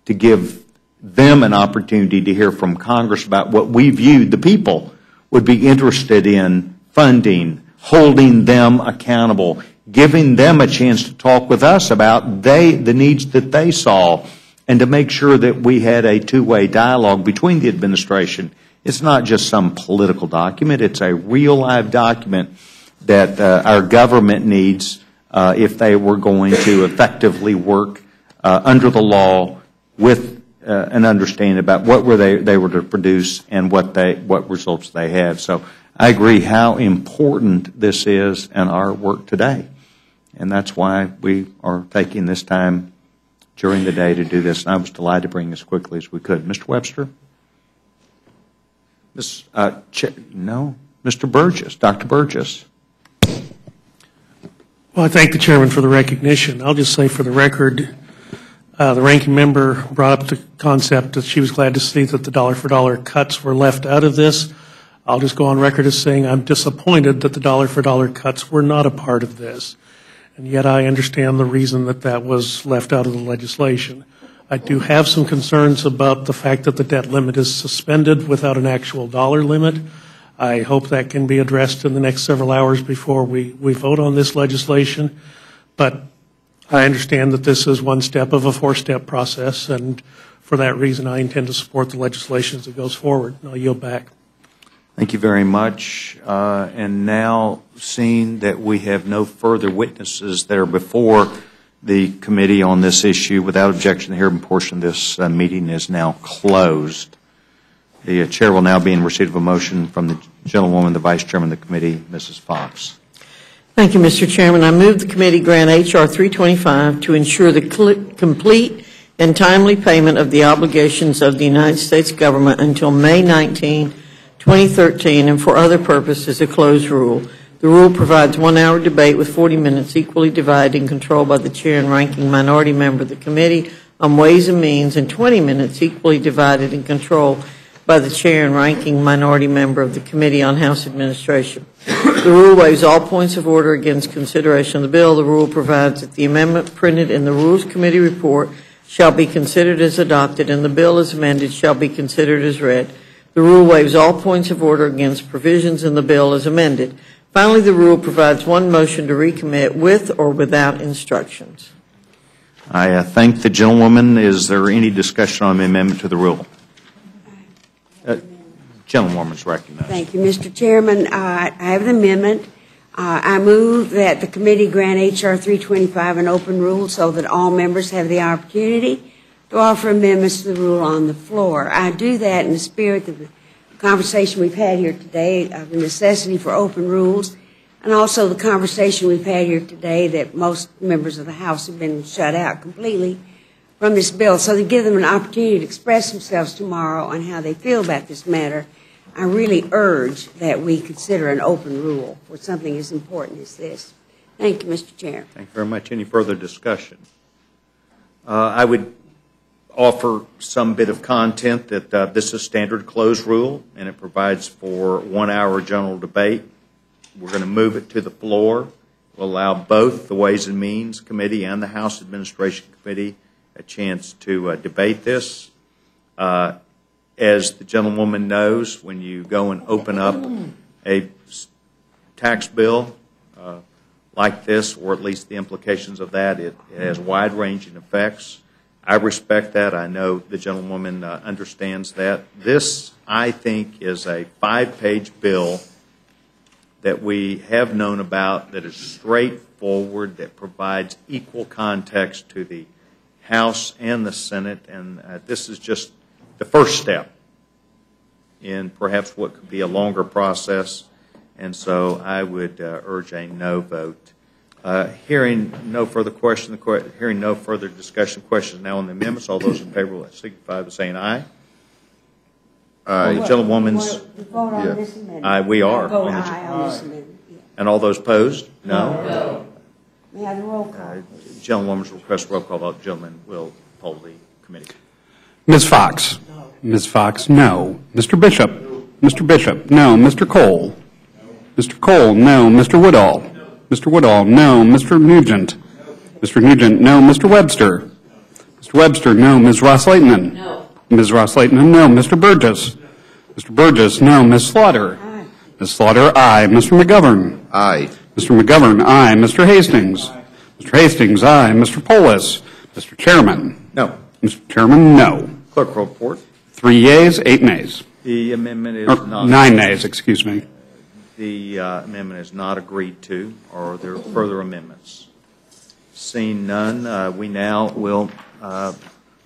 to give them an opportunity to hear from Congress about what we viewed the people would be interested in funding, holding them accountable, giving them a chance to talk with us about they, the needs that they saw, and to make sure that we had a two-way dialogue between the administration. It's not just some political document, it's a real live document that uh, our government needs uh, if they were going to effectively work uh, under the law with uh, an understanding about what were they, they were to produce and what they, what results they had. So I agree how important this is in our work today. And that's why we are taking this time during the day to do this. And I was delighted to bring as quickly as we could. Mr. Webster? Ms. Uh, no? Mr. Burgess, Dr. Burgess. Well, I thank the chairman for the recognition. I'll just say for the record, uh, the ranking member brought up the concept that she was glad to see that the dollar for dollar cuts were left out of this. I'll just go on record as saying I'm disappointed that the dollar for dollar cuts were not a part of this. And yet I understand the reason that that was left out of the legislation. I do have some concerns about the fact that the debt limit is suspended without an actual dollar limit. I hope that can be addressed in the next several hours before we, we vote on this legislation. But I understand that this is one step of a four-step process, and for that reason, I intend to support the legislation as it goes forward. And I'll yield back. Thank you very much. Uh, And now, seeing that we have no further witnesses that are before the committee on this issue, without objection, the hearing portion of this uh, meeting is now closed. The uh, chair will now be in receipt of a motion from the gentlewoman, the vice chairman of the committee, Mrs. Foxx. Thank you, Mr. Chairman. I move the committee grant H.R. 325 to ensure the complete and timely payment of the obligations of the United States government until May 19, 2013, and for other purposes, a closed rule. The rule provides one-hour debate with 40 minutes equally divided and controlled by the chair and ranking minority member of the committee on Ways and Means, and 20 minutes equally divided and controlled by the chair and ranking minority member of the Committee on House Administration. The rule waives all points of order against consideration of the bill. The rule provides that the amendment printed in the Rules Committee report shall be considered as adopted, and the bill as amended shall be considered as read. The rule waives all points of order against provisions in the bill as amended. Finally, the rule provides one motion to recommit with or without instructions. I uh, thank the gentlewoman. Is there any discussion on the amendment to the rule? Uh, Gentlewoman's recognized. Thank you, Mr. Chairman. Uh, I have an amendment. Uh, I move that the committee grant H.R. 325 an open rule so that all members have the opportunity to offer amendments to the rule on the floor. I do that in the spirit of the conversation we've had here today, of the necessity for open rules, and also the conversation we've had here today that most members of the House have been shut out completely from this bill. So to give them an opportunity to express themselves tomorrow on how they feel about this matter, I really urge that we consider an open rule for something as important as this. Thank you, Mr. Chair. Thank you very much. Any further discussion? Uh, I would offer some bit of content that uh, this is standard close rule, and it provides for one-hour general debate. We're going to move it to the floor. We'll allow both the Ways and Means Committee and the House Administration Committee a chance to uh, debate this. Uh, As the gentlewoman knows, when you go and open up a tax bill uh, like this, or at least the implications of that, it it has wide-ranging effects. I respect that. I know the gentlewoman uh, understands that. This, I think, is a five-page bill that we have known about that is straightforward, that provides equal context to the House and the Senate, and uh, this is just the first step in perhaps what could be a longer process, and so I would uh, urge a no vote. Uh, Hearing no further question, the que- hearing no further discussion, questions now on the amendments, all those in favor will signify by saying aye. Aye. The gentlewoman's, To vote on this amendment. Aye, we are. Vote aye on this amendment. and all those opposed? No? May I have the roll call? Uh, Gentlewoman's request roll call vote, gentlemen will poll the committee. Ms. Foxx? Ms. Foxx, no. Mr. Bishop? Mr. Bishop, no. Mr. Cole? Mr. Cole, no. Mr. Woodall? Mr. Woodall, no. Mr. Nugent? No. Mr. Nugent, no. Mr. Webster? No. Mr. Webster, no. Ms. Ros-Lehtinen? No. Ms. Ros-Lehtinen, no. Mr. Burgess? Mr. Burgess, no. Ms. Slaughter? Ms. Slaughter, aye. Mr. McGovern? Aye. Mr. McGovern, aye. Mr. Hastings? Mr. Hastings, aye. Mr. Polis? Mr. Chairman? No. Mr. Chairman, no. Clerk will report. Three yeas, eight nays. The amendment is Or not. Nine nays, excuse me. The uh, amendment is not agreed to, or are there further amendments? Seeing none, uh, we now will uh,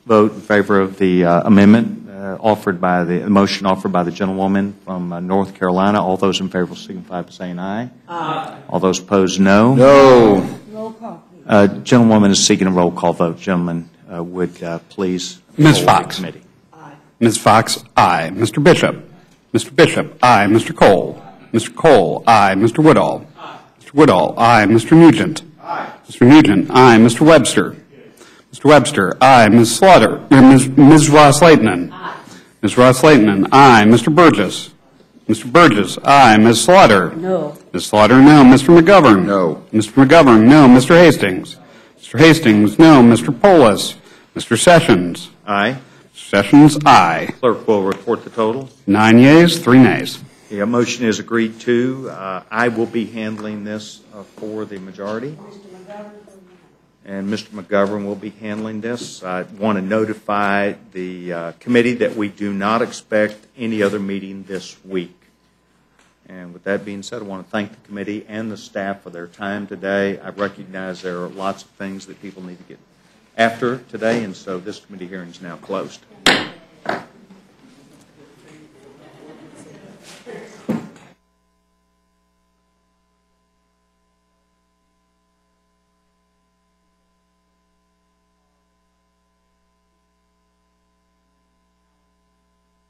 vote in favor of the uh, amendment uh, offered by the, the motion offered by the gentlewoman from uh, North Carolina. All those in favor signify by saying aye. Aye. All those opposed, no. No. Roll call. Uh, Gentlewoman is seeking a roll call vote. Gentlemen, uh, would uh, please. Ms. poll the Foxx. committee. Ms. Foxx, aye. Mr. Bishop? Mr. Bishop, aye. Mr. Cole? Mr. Cole, aye. Mr. Woodall? Aye. Mr. Woodall, aye. Mr. Nugent? Aye. Mr. Nugent, aye. Mr. Webster? Mr. Webster, aye. Ms. Slaughter, uh, Ms. Ms. Ros-Lehtinen? Aye. Ms. Ros-Lehtinen, aye. Mr. Burgess? Mr. Burgess, aye. Ms. Slaughter? No. Ms. Slaughter, no. Mr. McGovern? No. Mr. McGovern, no. Mr. Hastings? Mr. Hastings, no. Mr. Polis? Mr. Sessions? Aye. Sessions, aye. Clerk will report the total. Nine yeas, three nays. The motion is agreed to. Uh, I will be handling this uh, for the majority. And Mr. McGovern will be handling this. I want to notify the uh, committee that we do not expect any other meeting this week. And with that being said, I want to thank the committee and the staff for their time today. I recognize there are lots of things that people need to get after today, and so this committee hearing is now closed.